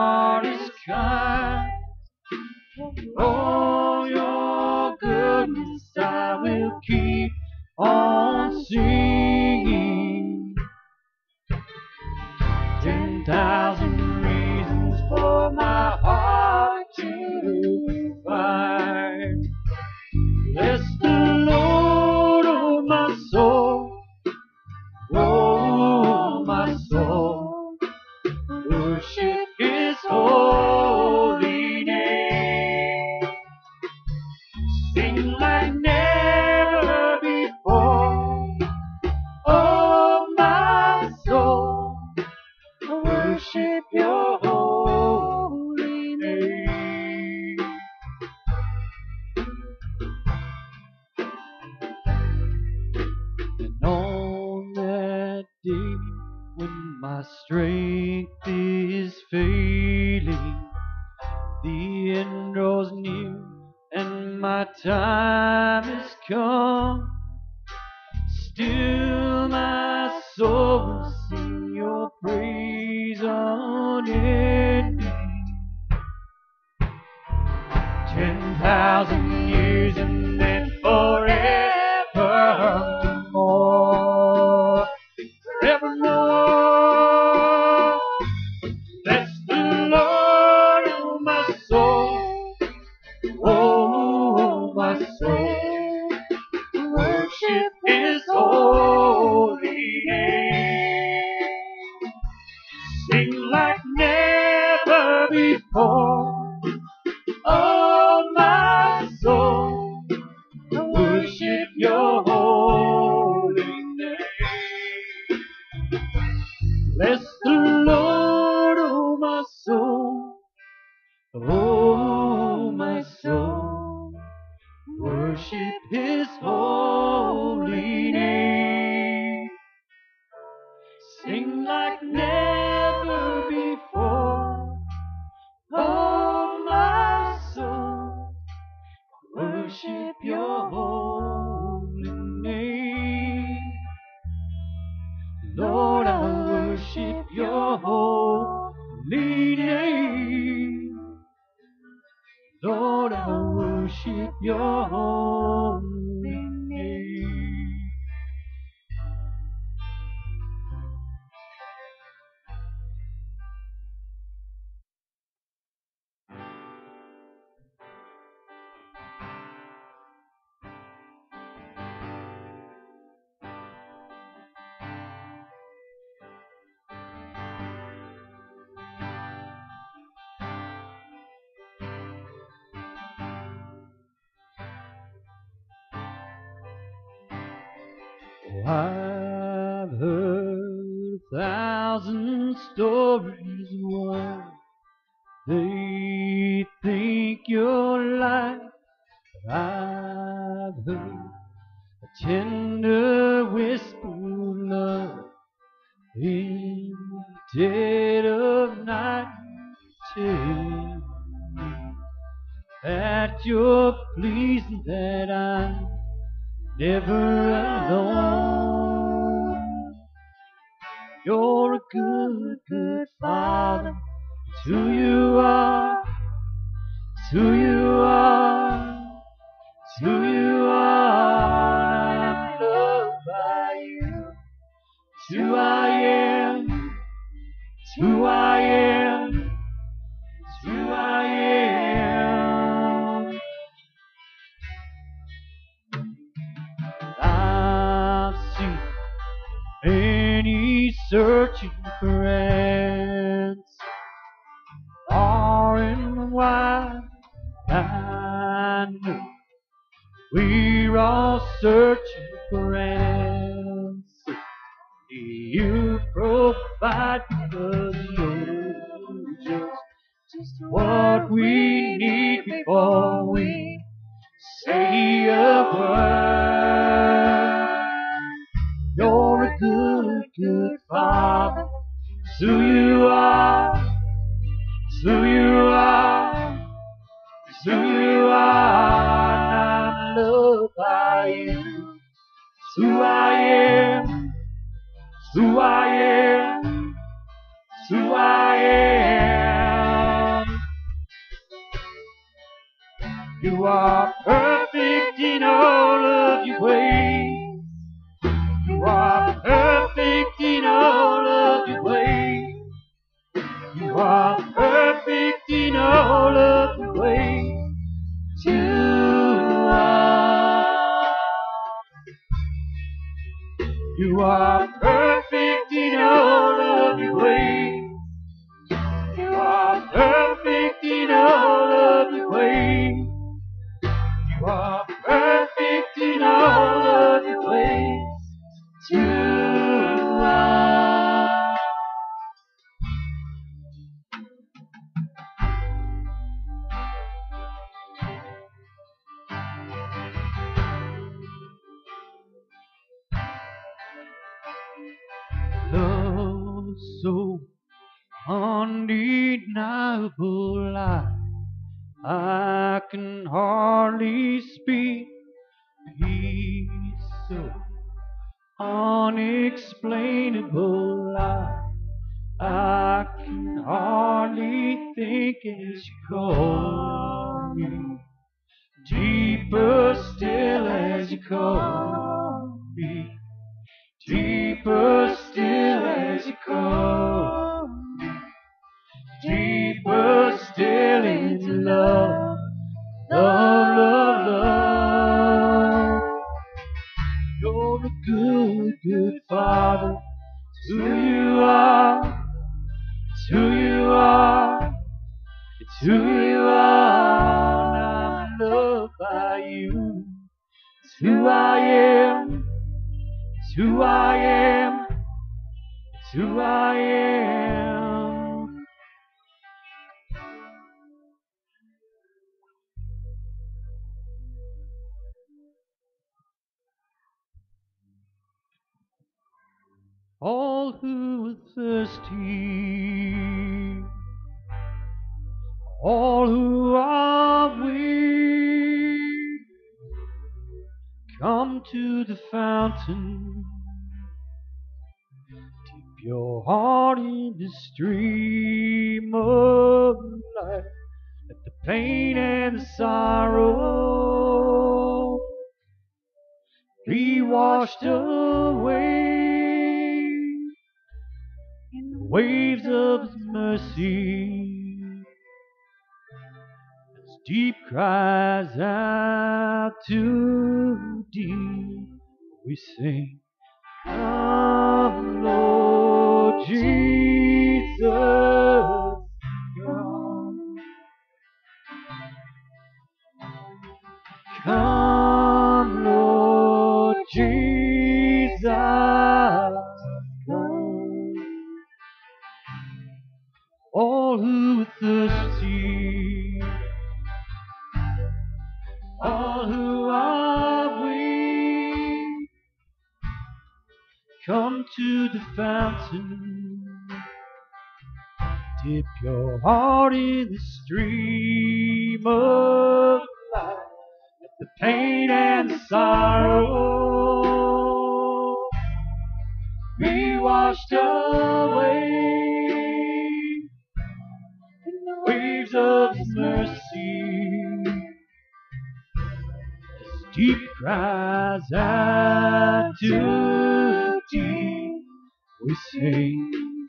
Deeper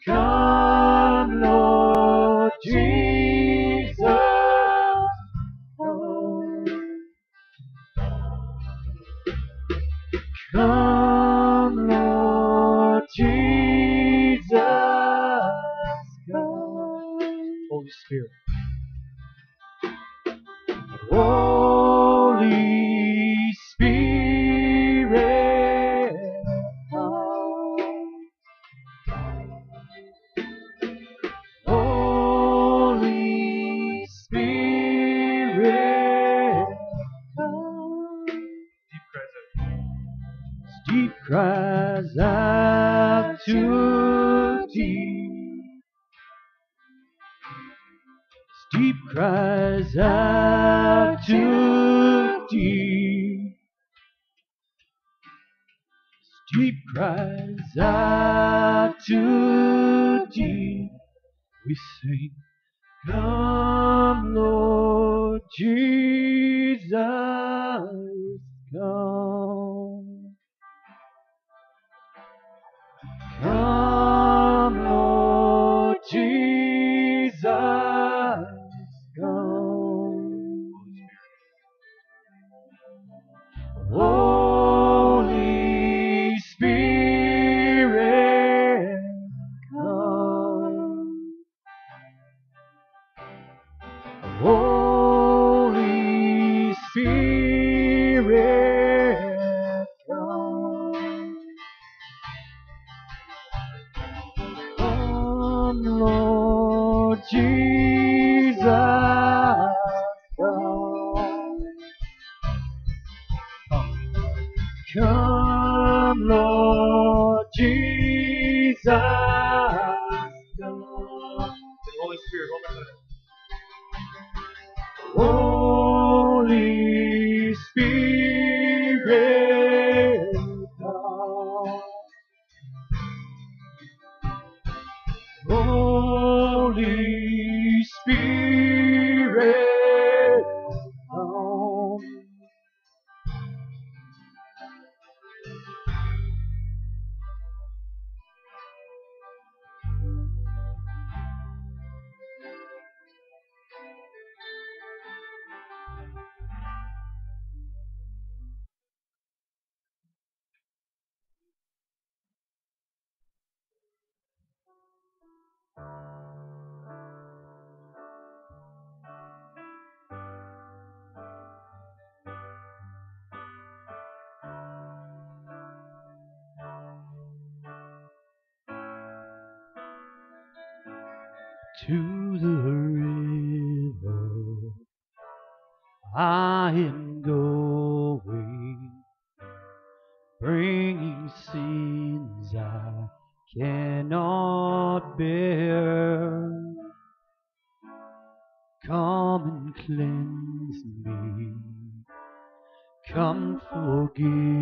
Come, Lord Jesus. to the river. I am Give.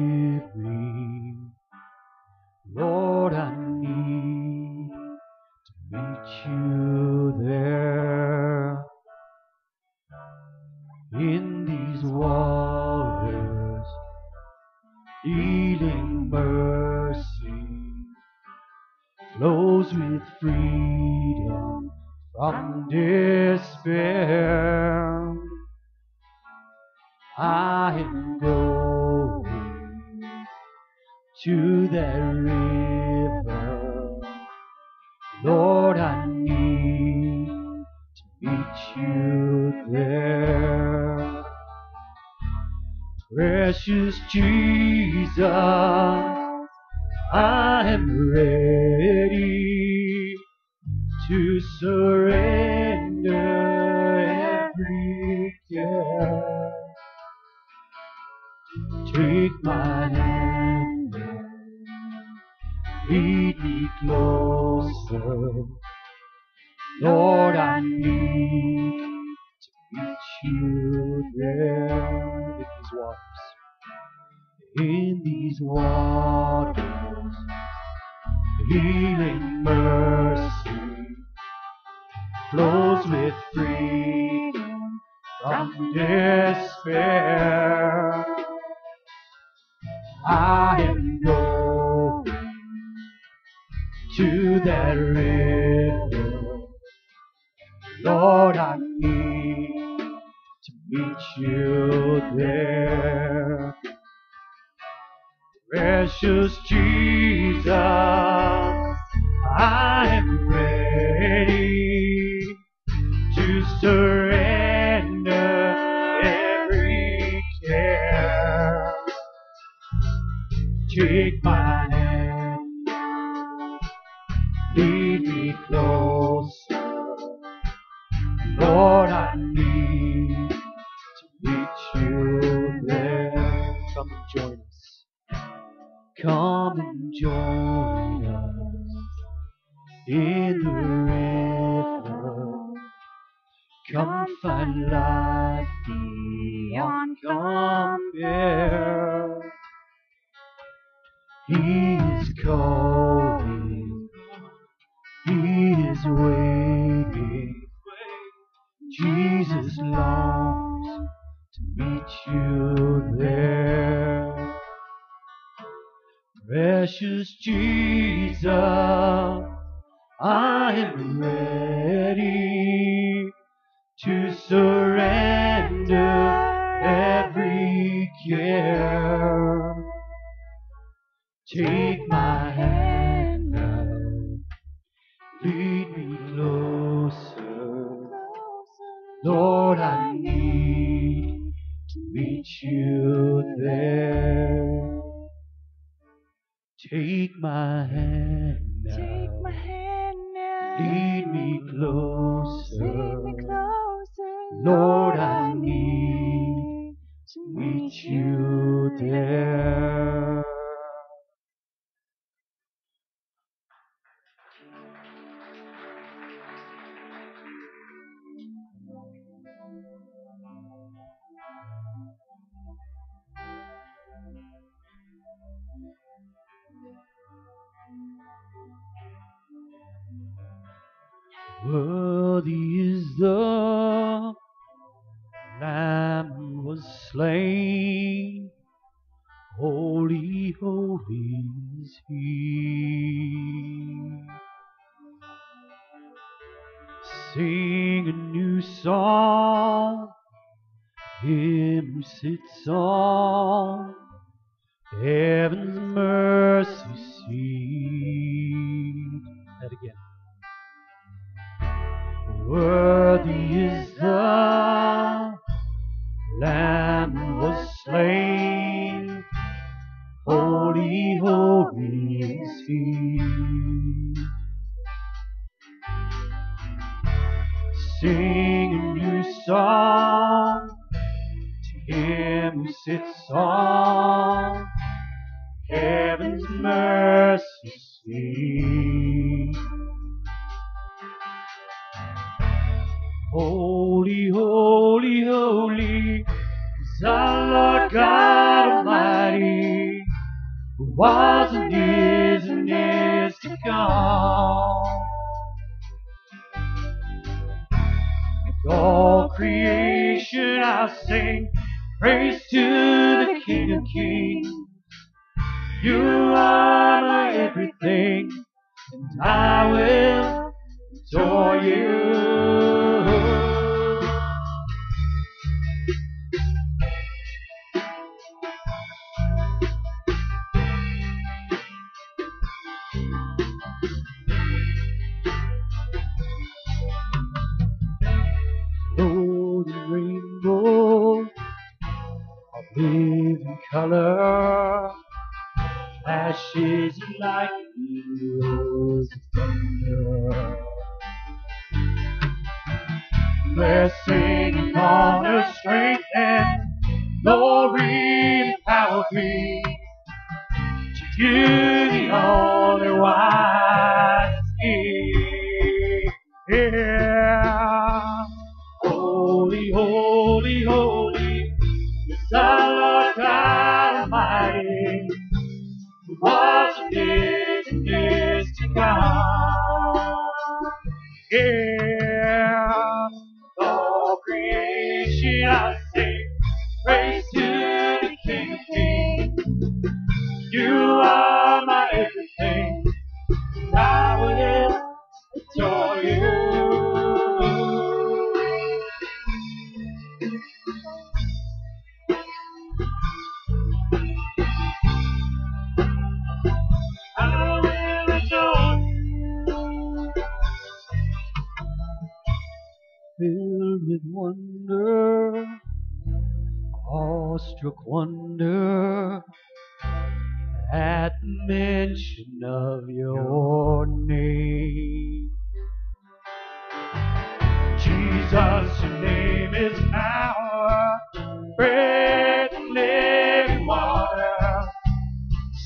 Lord, I need to meet you there. Precious Jesus. him sits on heaven's mercy seat. electric wonder at mention of your name. Jesus, your name is power, bread and living water,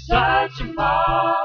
such a marvel.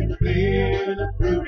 I can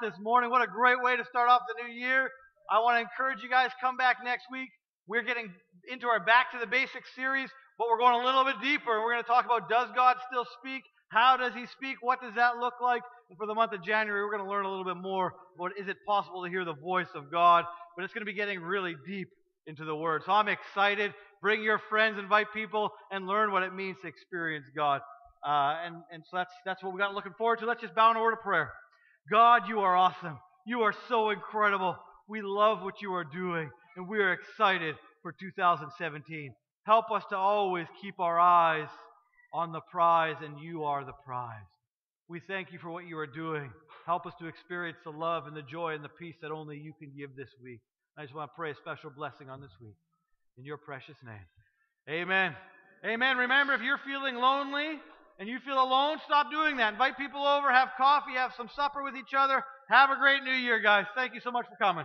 this morning? What a great way to start off the new year. I want to encourage you guys come back next week. We're getting into our back to the basics series, but we're going a little bit deeper. We're going to talk about does God still speak? How does he speak? What does that look like? And for the month of January, we're going to learn a little bit more about is it possible to hear the voice of God? But it's going to be getting really deep into the word. So I'm excited. Bring your friends, invite people, and learn what it means to experience God. Uh, and, and so that's, that's what we got looking forward to. Let's just bow in a word of prayer. God, you are awesome. You are so incredible. We love what you are doing, and we are excited for 2017. Help us to always keep our eyes on the prize, and you are the prize. We thank you for what you are doing. Help us to experience the love and the joy and the peace that only you can give this week. I just want to pray a special blessing on this week. In your precious name. Amen. Amen. Remember, if you're feeling lonely and you feel alone, stop doing that. Invite people over, have coffee, have some supper with each other. Have a great new year, guys. Thank you so much for coming.